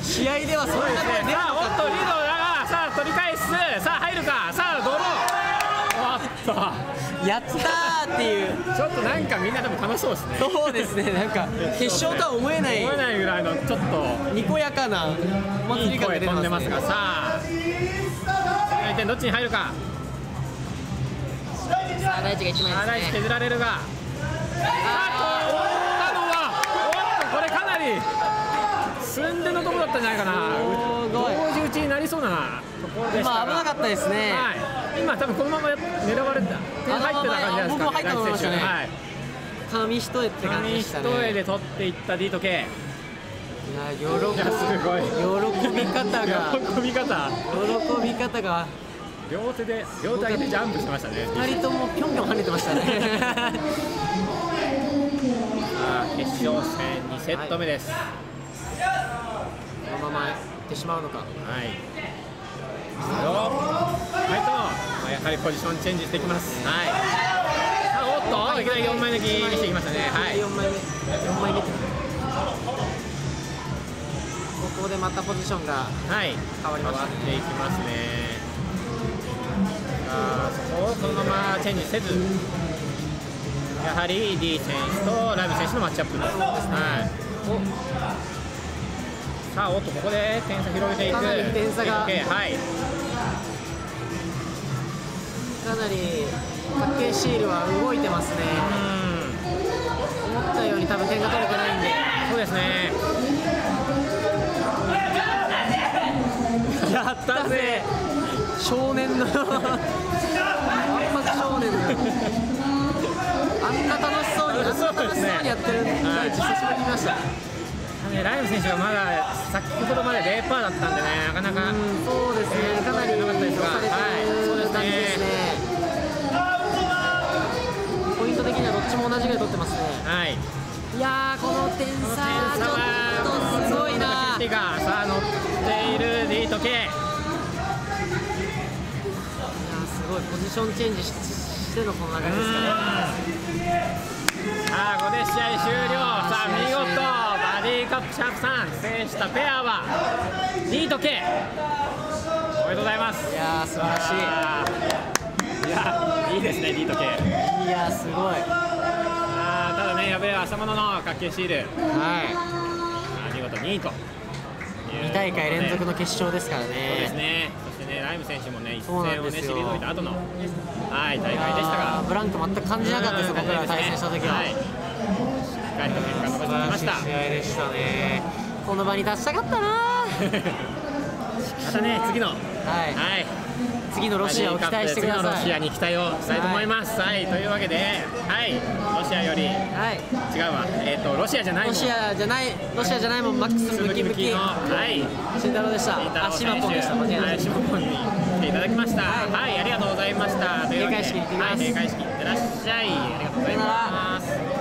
試合ではそんなそうですねさあ、おっと、リードだが、さあ取り返す、さあ入るか、さあドロー、おっやったーっていう。と、ちょっとなんかみんなでも楽しそうですね。そうですね。なんか決勝とは思えない。思えないぐらいのちょっとにこやかなお祭いいり感が声飛んでますが、ね。さあ、次の1点どっちに入るか、さあ大地が1さあ、枚ですね。削られるが、あー、取ったのは、おっと、これかなり寸出のところだったんじゃないかな。同時打ちになりそうな。ところでしたが今危なかったですね、はい、今多分このまま狙われた。点入ってた感じですか、僕も入ったと思い。ましたねはい、紙一重って感じ紙一でしたね。重で取っていった D と K いや喜び。いやすごい。喜び方が。喜び方。喜び方が。両手で両手上げてジャンプしてましたね。2人ともぴょんぴょん跳ねてましたね決勝戦2セット目です、このまま行ってしまうのかはい。よはいと、まあ、やはりポジションチェンジしてきます。はい。あ、おっと、いきなり4枚抜きにしてきましたね。はい。4枚目4枚目ここでまたポジションがはい。変わりましたね変わっていきますね。さあ、そこをそのままチェンジせず。やはり D 選手とライム選手のマッチアップ。と、はい、さあおっとここで点差広げていく。かなり点差がはいかなり角形シールは動いてますね。うん思ったように多分点が取れてないんで。そうですね。やったぜ。少年の。わんぱく少年。のあんな楽しそうにあんな楽しそうにやってる大地久しぶりに見ました。ねライム選手がまだ先ほどまで0%だったんでねなかなかうんそうですね。かなり良かったですがはいそうです。ねポイント的にはどっちも同じぐらい取ってますね。はい。いやーこの点差点差ちょはっとすごいな。さあ乗っている D と K いやーすごい。ポジションチェンジししてのこの流れですからさあここで試合終了さあ見事バディカップシャープさん制したペアは D と K おめでとうございますいやー素晴らしいいやいいですね D と K いいやーすごいあーただねやべえ浅物の角形シールはあー見事2位と2大会連続の決勝ですからねそうですねしてねライム選手もね一戦をね退いた後のはい大い会でしたが。ブランク全く感じなかったですうん僕らが対戦した時は、はい、しっかりと結果を残しました。試合でしたね。この場に立ちたかったな。またね次の。ははいい次のロシアを期待してくだ次のロさいシアに期待をしたいと思います。はい、というわけで、はい、ロシアより違うはいわ、えっ、とロシアじゃないもん。ロシアじゃないロシアじゃないもんマックスムキムキの、はい、慎太郎でしたあシマポンでした間違いなはいい、シマポンに来ていただきました。はい、ありがとうございました。閉会式行ってきますはい、閉会式行ってらっしゃい。ありがとうございます。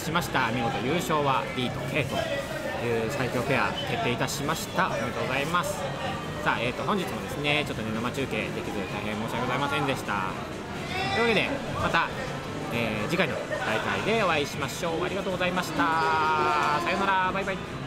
たしました。見事優勝は D と K という最強ペア決定いたしました。おめでとうございます。さあ、えー、と本日もですねちょっとね生中継できず大変申し訳ございませんでした。というわけでまた、えー次回の大会でお会いしましょう。ありがとうございました。さようなら。バイバイ。